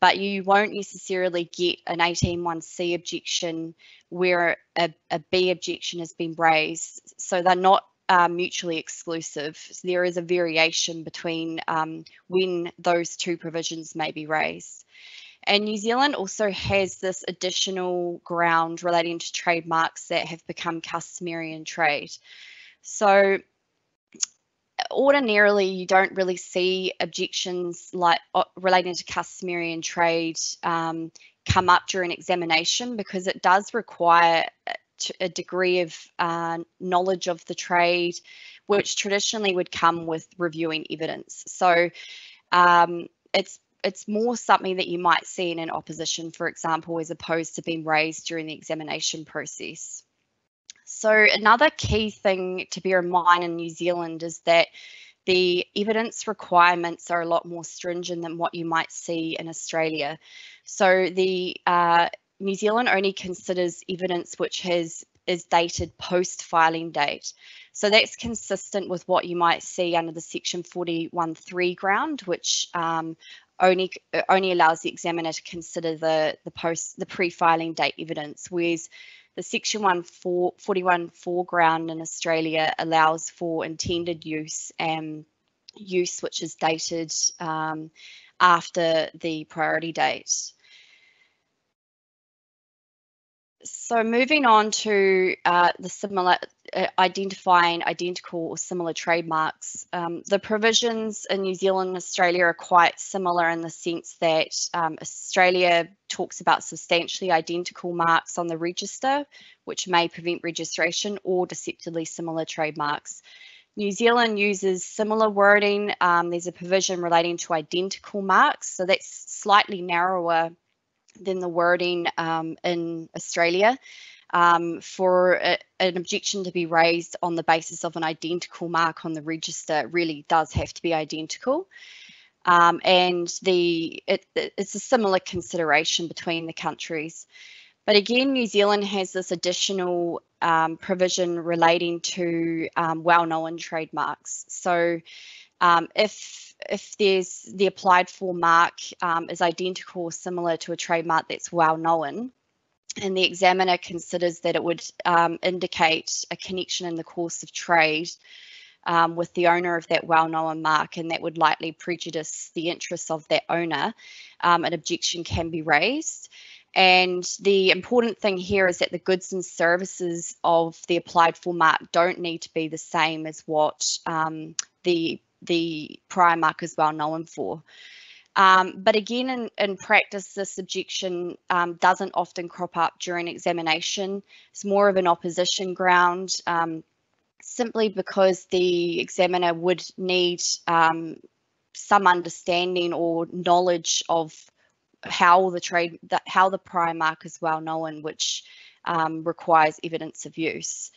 But you won't necessarily get an 18.1c objection where a, a B objection has been raised. So they're not uh, mutually exclusive. So there is a variation between um, when those two provisions may be raised. And New Zealand also has this additional ground relating to trademarks that have become customary in trade. So ordinarily you don't really see objections like uh, relating to customary in trade um, come up during examination because it does require a degree of uh, knowledge of the trade, which traditionally would come with reviewing evidence. So um, it's it's more something that you might see in an opposition, for example, as opposed to being raised during the examination process. So another key thing to bear in mind in New Zealand is that the evidence requirements are a lot more stringent than what you might see in Australia. So the uh, New Zealand only considers evidence which has is dated post filing date. So that's consistent with what you might see under the section 41.3 ground, which um, only only allows the examiner to consider the the post the pre-filing date evidence, whereas the section 41.4 ground in Australia allows for intended use and use which is dated um, after the priority date. So moving on to uh, the similar, uh, identifying identical or similar trademarks. Um, the provisions in New Zealand and Australia are quite similar in the sense that um, Australia talks about substantially identical marks on the register, which may prevent registration or deceptively similar trademarks. New Zealand uses similar wording. Um, there's a provision relating to identical marks, so that's slightly narrower than the wording um, in Australia. Um, for a, an objection to be raised on the basis of an identical mark on the register really does have to be identical. Um, and the it, it's a similar consideration between the countries. But again, New Zealand has this additional um, provision relating to um, well-known trademarks. So um, if if there's the applied for mark um, is identical or similar to a trademark that's well known, and the examiner considers that it would um, indicate a connection in the course of trade um, with the owner of that well-known mark and that would likely prejudice the interests of that owner, um, an objection can be raised. And the important thing here is that the goods and services of the applied for mark don't need to be the same as what um, the the prior mark is well known for. Um, but again, in, in, practice, this objection um, doesn't often crop up during examination. It's more of an opposition ground, um, simply because the examiner would need um, some understanding or knowledge of how the trade, that, how the prior mark is well known, which um, requires evidence of use.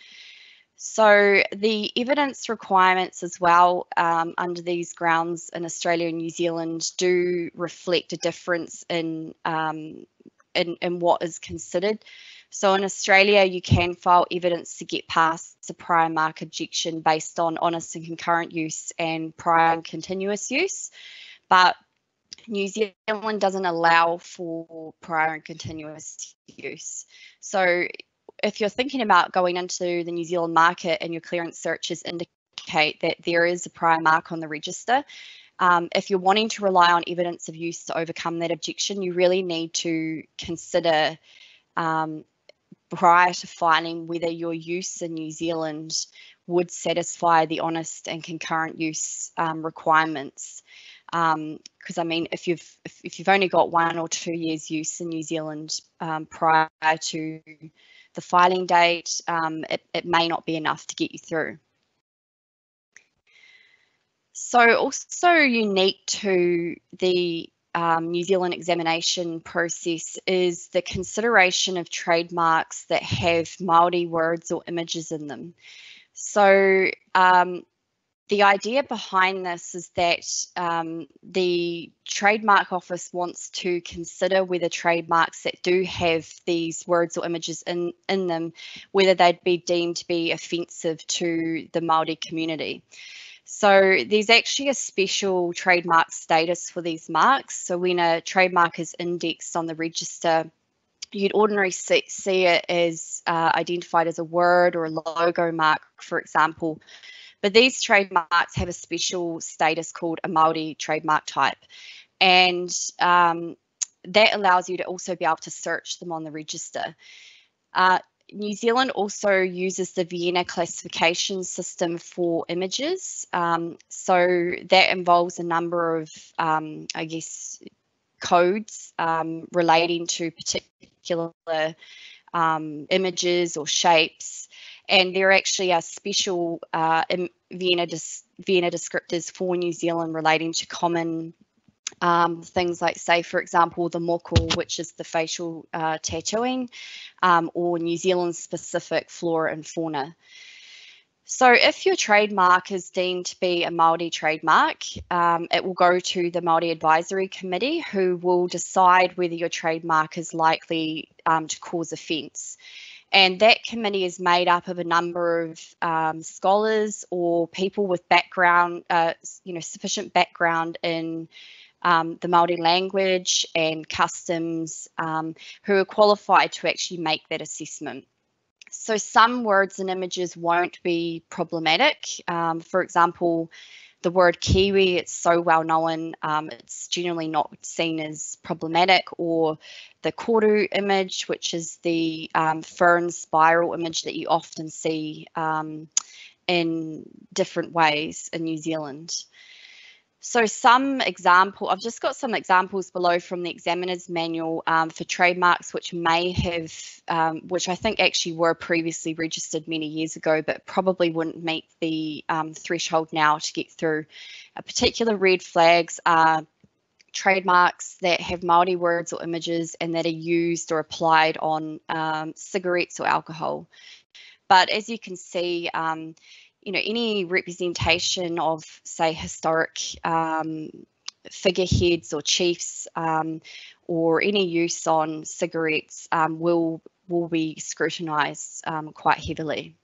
So the evidence requirements as well um, under these grounds in Australia and New Zealand do reflect a difference in, um, in, in what is considered. So in Australia, you can file evidence to get past the prior mark objection based on honest and concurrent use and prior and continuous use. But New Zealand doesn't allow for prior and continuous use. So if you're thinking about going into the New Zealand market and your clearance searches indicate that there is a prior mark on the register, um, if you're wanting to rely on evidence of use to overcome that objection, you really need to consider um, prior to filing whether your use in New Zealand would satisfy the honest and concurrent use um, requirements. Because um, I mean, if you've if, if, you've only got one or two years use in New Zealand um, prior to the filing date, um, it, it may not be enough to get you through. So also unique to the um, New Zealand examination process is the consideration of trademarks that have Māori words or images in them. So um, the idea behind this is that um, the trademark office wants to consider whether trademarks that do have these words or images in, in them, whether they'd be deemed to be offensive to the Māori community. So there's actually a special trademark status for these marks. So when a trademark is indexed on the register, you'd ordinarily see, see it as uh, identified as a word or a logo mark, for example, but these trademarks have a special status called a Māori trademark type. And um, that allows you to also be able to search them on the register. Uh, New Zealand also uses the Vienna classification system for images. Um, so that involves a number of, um, I guess, codes um, relating to particular um, images or shapes and there actually are special uh, Vienna, Vienna descriptors for New Zealand relating to common um, things like, say, for example, the moko, which is the facial uh, tattooing, um, or New Zealand specific flora and fauna. So if your trademark is deemed to be a Māori trademark, um, it will go to the Māori Advisory Committee who will decide whether your trademark is likely um, to cause offence. And that committee is made up of a number of um, scholars or people with background, uh, you know, sufficient background in um, the Māori language and customs um, who are qualified to actually make that assessment. So some words and images won't be problematic. Um, for example, the word Kiwi, it's so well known, um, it's generally not seen as problematic, or the koru image, which is the um, fern spiral image that you often see um, in different ways in New Zealand. So some example, I've just got some examples below from the examiner's manual um, for trademarks, which may have, um, which I think actually were previously registered many years ago, but probably wouldn't meet the um, threshold now to get through. A particular red flags are trademarks that have Māori words or images and that are used or applied on um, cigarettes or alcohol. But as you can see, um, you know, any representation of, say, historic um, figureheads or chiefs um, or any use on cigarettes um, will will be scrutinised um, quite heavily.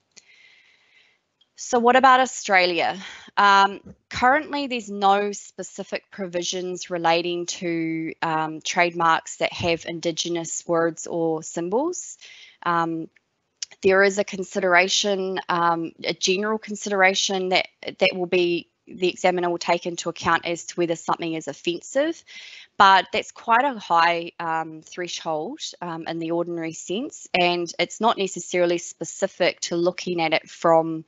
So what about Australia? Um, currently, there's no specific provisions relating to um, trademarks that have Indigenous words or symbols. Um, there is a consideration, um, a general consideration that that will be the examiner will take into account as to whether something is offensive, but that's quite a high um, threshold um, in the ordinary sense, and it's not necessarily specific to looking at it from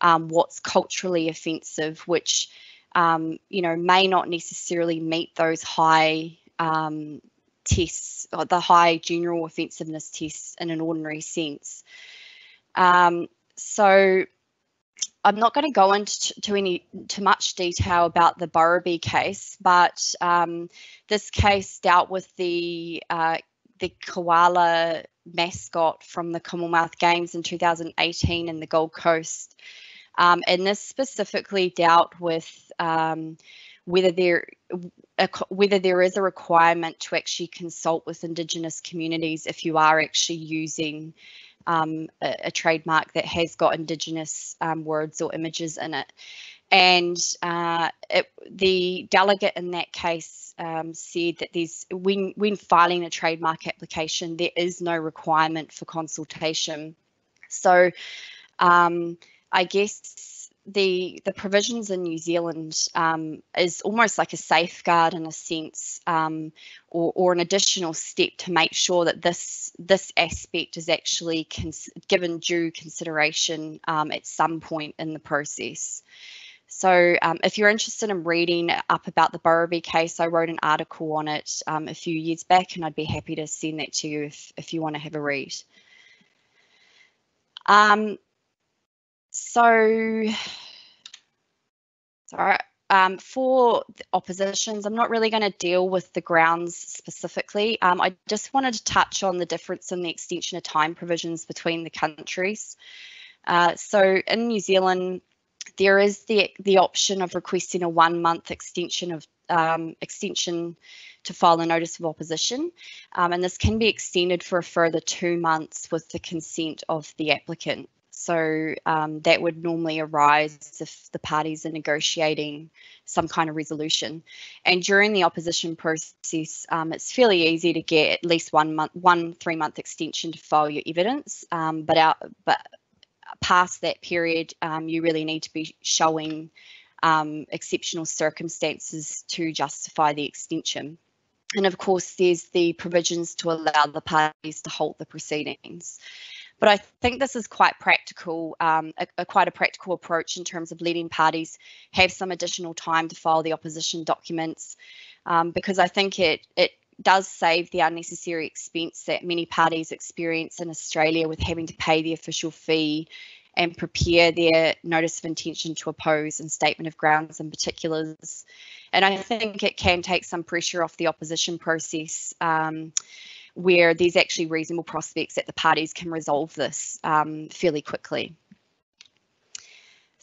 um, what's culturally offensive, which um, you know may not necessarily meet those high um, tests, or the high general offensiveness tests in an ordinary sense. Um, so I'm not going to go into to any too much detail about the Borobi case, but um, this case dealt with the uh, the koala mascot from the Commonwealth Games in 2018 in the Gold Coast, um, and this specifically dealt with um, whether there whether there is a requirement to actually consult with Indigenous communities if you are actually using um, a, a, trademark that has got Indigenous um, words or images in it. And uh, it, the delegate in that case um, said that there's when when filing a trademark application, there is no requirement for consultation. So um, I guess the the provisions in New Zealand um, is almost like a safeguard in a sense, um, or, or an additional step to make sure that this this aspect is actually given due consideration um, at some point in the process. So um, if you're interested in reading up about the Borobi case, I wrote an article on it um, a few years back, and I'd be happy to send that to you if, if you want to have a read. Um, so, sorry, um, for oppositions, I'm not really going to deal with the grounds specifically. Um, I just wanted to touch on the difference in the extension of time provisions between the countries. Uh, so in New Zealand, there is the the option of requesting a one month extension of um, extension to file a notice of opposition, um, and this can be extended for a further two months with the consent of the applicant. So um, that would normally arise if the parties are negotiating some kind of resolution. And during the opposition process, um, it's fairly easy to get at least one month, one three month extension to file your evidence. Um, but out, but past that period, um, you really need to be showing um, exceptional circumstances to justify the extension. And of course, there's the provisions to allow the parties to halt the proceedings. But I think this is quite practical, um, a, a, quite a practical approach in terms of letting parties have some additional time to file the opposition documents, um, because I think it it does save the unnecessary expense that many parties experience in Australia with having to pay the official fee and prepare their notice of intention to oppose and statement of grounds and particulars. And I think it can take some pressure off the opposition process. Um, where there's actually reasonable prospects that the parties can resolve this um, fairly quickly.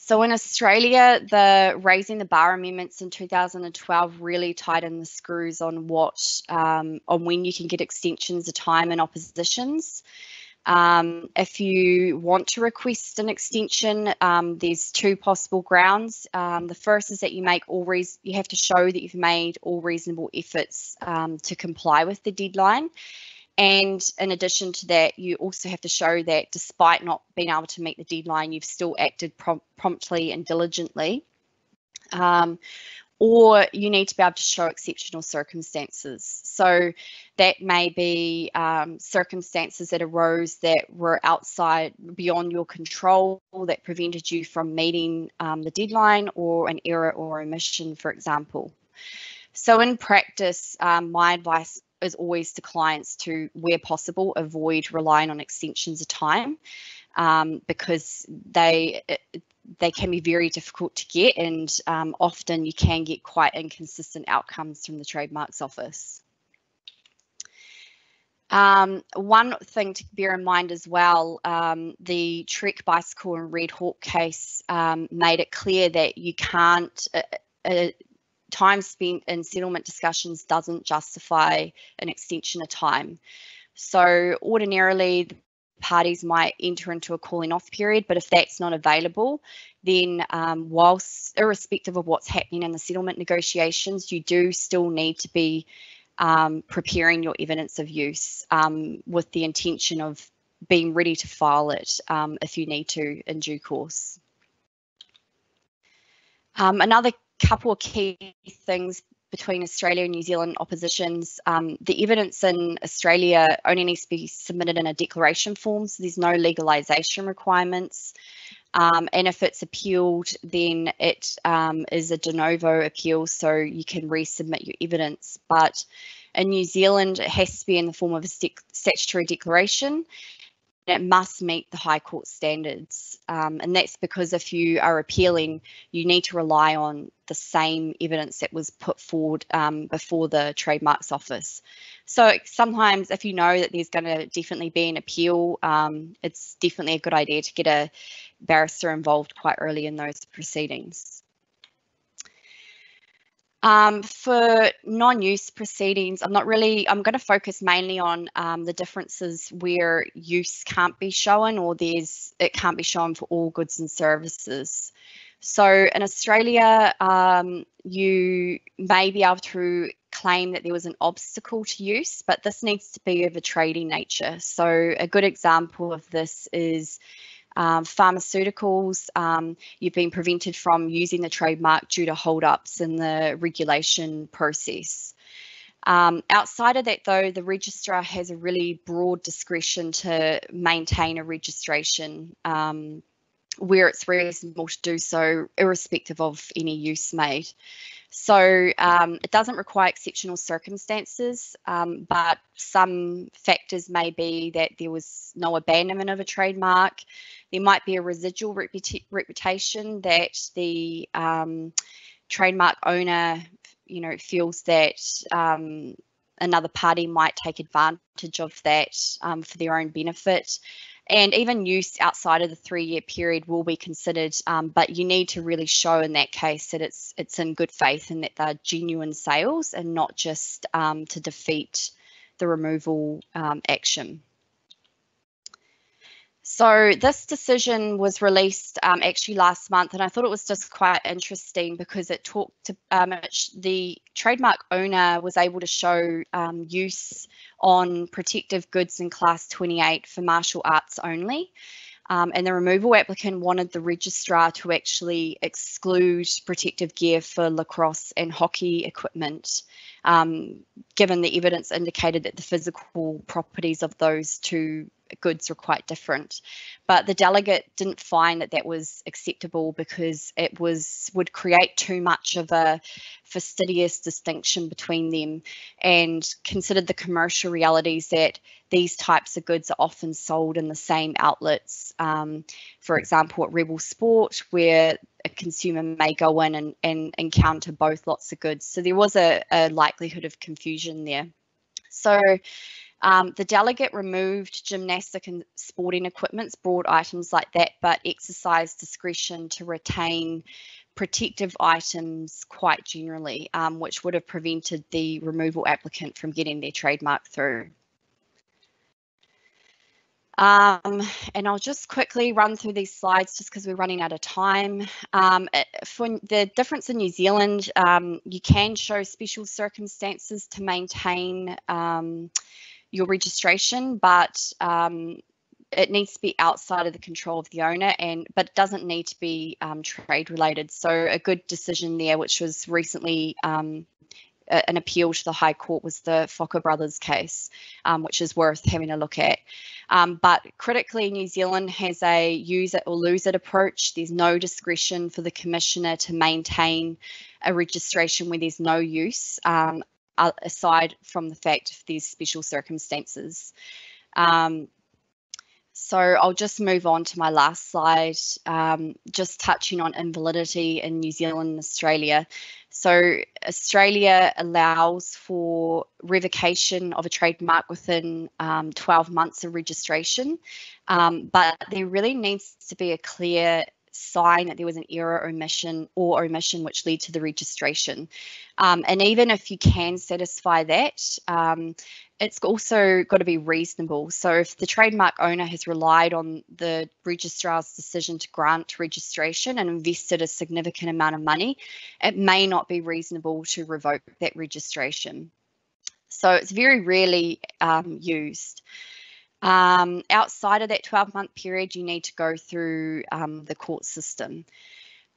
So in Australia, the raising the bar amendments in 2012 really tightened the screws on what um, on when you can get extensions of time in oppositions. Um, if you want to request an extension, um, there's two possible grounds. Um, the first is that you make all you have to show that you've made all reasonable efforts um, to comply with the deadline. And in addition to that, you also have to show that despite not being able to meet the deadline, you've still acted prom promptly and diligently. Um, or you need to be able to show exceptional circumstances. So that may be um, circumstances that arose that were outside, beyond your control, that prevented you from meeting um, the deadline, or an error or omission, for example. So in practice, um, my advice is always to clients to, where possible, avoid relying on extensions of time um, because they they can be very difficult to get and um, often you can get quite inconsistent outcomes from the trademarks office. Um, one thing to bear in mind as well, um, the Trek Bicycle and Red Hawk case um, made it clear that you can't, uh, uh, time spent in settlement discussions doesn't justify an extension of time. So ordinarily, parties might enter into a cooling off period, but if that's not available, then um, whilst irrespective of what's happening in the settlement negotiations, you do still need to be um, preparing your evidence of use um, with the intention of being ready to file it um, if you need to in due course. Um, another couple of key things between Australia and New Zealand oppositions. Um, the evidence in Australia only needs to be submitted in a declaration form, so there's no legalisation requirements. Um, and if it's appealed, then it um, is a de novo appeal, so you can resubmit your evidence. But in New Zealand, it has to be in the form of a statutory declaration it must meet the High Court standards. Um, and that's because if you are appealing, you need to rely on the same evidence that was put forward um, before the Trademarks Office. So sometimes if you know that there's going to definitely be an appeal, um, it's definitely a good idea to get a barrister involved quite early in those proceedings. Um, for non-use proceedings, I'm not really, I'm going to focus mainly on um, the differences where use can't be shown or there's, it can't be shown for all goods and services. So in Australia, um, you may be able to claim that there was an obstacle to use, but this needs to be of a trading nature. So a good example of this is um, pharmaceuticals, um, you've been prevented from using the trademark due to holdups in the regulation process. Um, outside of that, though, the registrar has a really broad discretion to maintain a registration um, where it's reasonable to do so, irrespective of any use made. So um, it doesn't require exceptional circumstances, um, but some factors may be that there was no abandonment of a trademark. There might be a residual reputa reputation that the um, trademark owner, you know, feels that um, another party might take advantage of that um, for their own benefit and even use outside of the three year period will be considered um, but you need to really show in that case that it's it's in good faith and that they're genuine sales and not just um, to defeat the removal um, action so this decision was released um, actually last month, and I thought it was just quite interesting because it talked to um, the trademark owner was able to show um, use on protective goods in class 28 for martial arts only. Um, and the removal applicant wanted the registrar to actually exclude protective gear for lacrosse and hockey equipment, um, given the evidence indicated that the physical properties of those two goods were quite different. But the delegate didn't find that that was acceptable because it was would create too much of a fastidious distinction between them and considered the commercial realities that these types of goods are often sold in the same outlets. Um, for example, at Rebel Sport, where consumer may go in and, and encounter both lots of goods. So there was a, a likelihood of confusion there. So um, the delegate removed gymnastic and sporting equipments, broad items like that, but exercised discretion to retain protective items quite generally, um, which would have prevented the removal applicant from getting their trademark through. Um, and I'll just quickly run through these slides just because we're running out of time. Um, eh, for the difference in New Zealand, um, you can show special circumstances to maintain um, your registration, but um, it needs to be outside of the control of the owner, and but doesn't need to be um, trade related. So a good decision there, which was recently an appeal to the High Court was the Fokker Brothers case, um, which is worth having a look at. Um, but critically, New Zealand has a use it or lose it approach. There's no discretion for the Commissioner to maintain a registration where there's no use, um, aside from the fact of these special circumstances. Um, so I'll just move on to my last slide, um, just touching on invalidity in New Zealand and Australia. So Australia allows for revocation of a trademark within um, 12 months of registration, um, but there really needs to be a clear sign that there was an error omission or omission which lead to the registration. Um, and even if you can satisfy that, um, it's also got to be reasonable. So if the trademark owner has relied on the registrar's decision to grant registration and invested a significant amount of money, it may not be reasonable to revoke that registration. So it's very rarely um, used. Um, outside of that 12 month period, you need to go through um, the court system.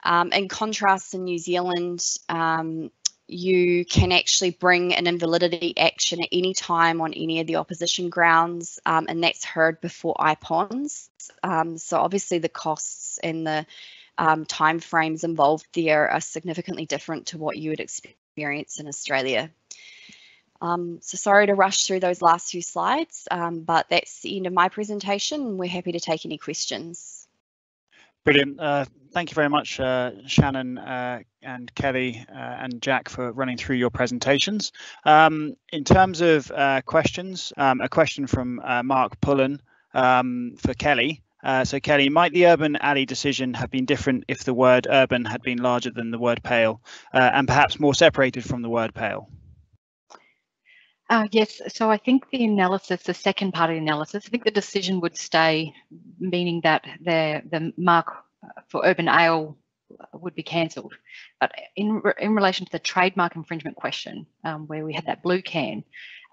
Um, in contrast, in New Zealand, um, you can actually bring an invalidity action at any time on any of the opposition grounds, um, and that's heard before IPONZ. Um, so obviously the costs and the um, time involved there are significantly different to what you would experience in Australia. Um, so sorry to rush through those last few slides, um, but that's the end of my presentation. We're happy to take any questions. Brilliant. Uh, thank you very much, uh, Shannon uh, and Kellie uh, and Jack for running through your presentations. Um, in terms of uh, questions, um, a question from uh, Mark Pullen um, for Kellie. so Kellie, might the urban alley decision have been different if the word urban had been larger than the word pale and perhaps more separated from the word pale? Uh, yes, so I think the analysis, the second part of the analysis, I think the decision would stay, meaning that the the mark for urban ale would be cancelled. But in in relation to the trademark infringement question, um, where we had that blue can,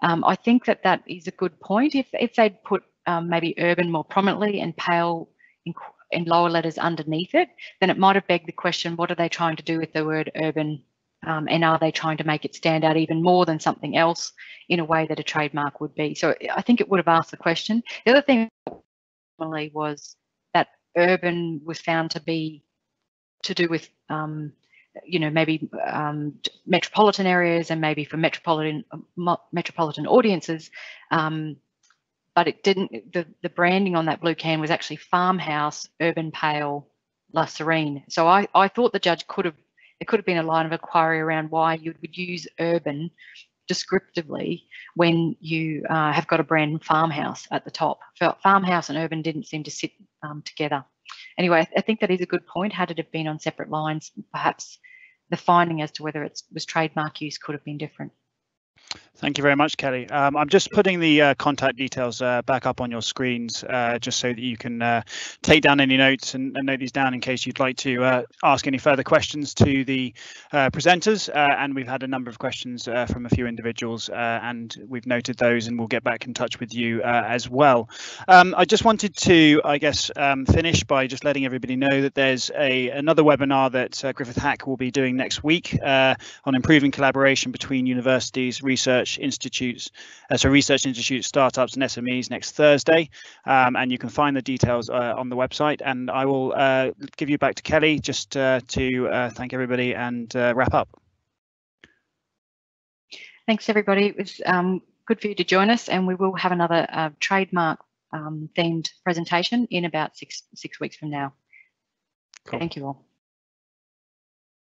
um, I think that that is a good point. If if they'd put um, maybe urban more prominently and pale in, in lower letters underneath it, then it might have begged the question: What are they trying to do with the word urban um, and are they trying to make it stand out even more than something else in a way that a trademark would be? So I think it would have asked the question. The other thing was that urban was found to be to do with, um, you know, maybe um, metropolitan areas and maybe for metropolitan metropolitan audiences. Um, but it didn't. The the branding on that blue can was actually farmhouse, urban pale, La Sirène. So I I thought the judge could have there could have been a line of inquiry around why you would use urban descriptively when you uh, have got a brand farmhouse at the top. Farmhouse and urban didn't seem to sit um, together. Anyway, I think that is a good point. Had it have been on separate lines, perhaps the finding as to whether it was trademark use could have been different. Thank you very much, Kellie. Um, I'm just putting the uh, contact details uh, back up on your screens uh, just so that you can uh, take down any notes and, and, note these down in case you'd like to uh, ask any further questions to the uh, presenters. and we've had a number of questions from a few individuals and we've noted those and we'll get back in touch with you as well. Um, I just wanted to, I guess, um, finish by just letting everybody know that there's a another webinar that Griffith Hack will be doing next week on improving collaboration between universities, research research institutes, uh, so research institutes, startups and SMEs next Thursday. Um, and you can find the details uh, on the website. And I will uh, give you back to Kellie just uh, to uh, thank everybody and uh, wrap up. Thanks, everybody. It was um, good for you to join us and we will have another trademark um, themed presentation in about six, six weeks from now. Cool. Thank you all.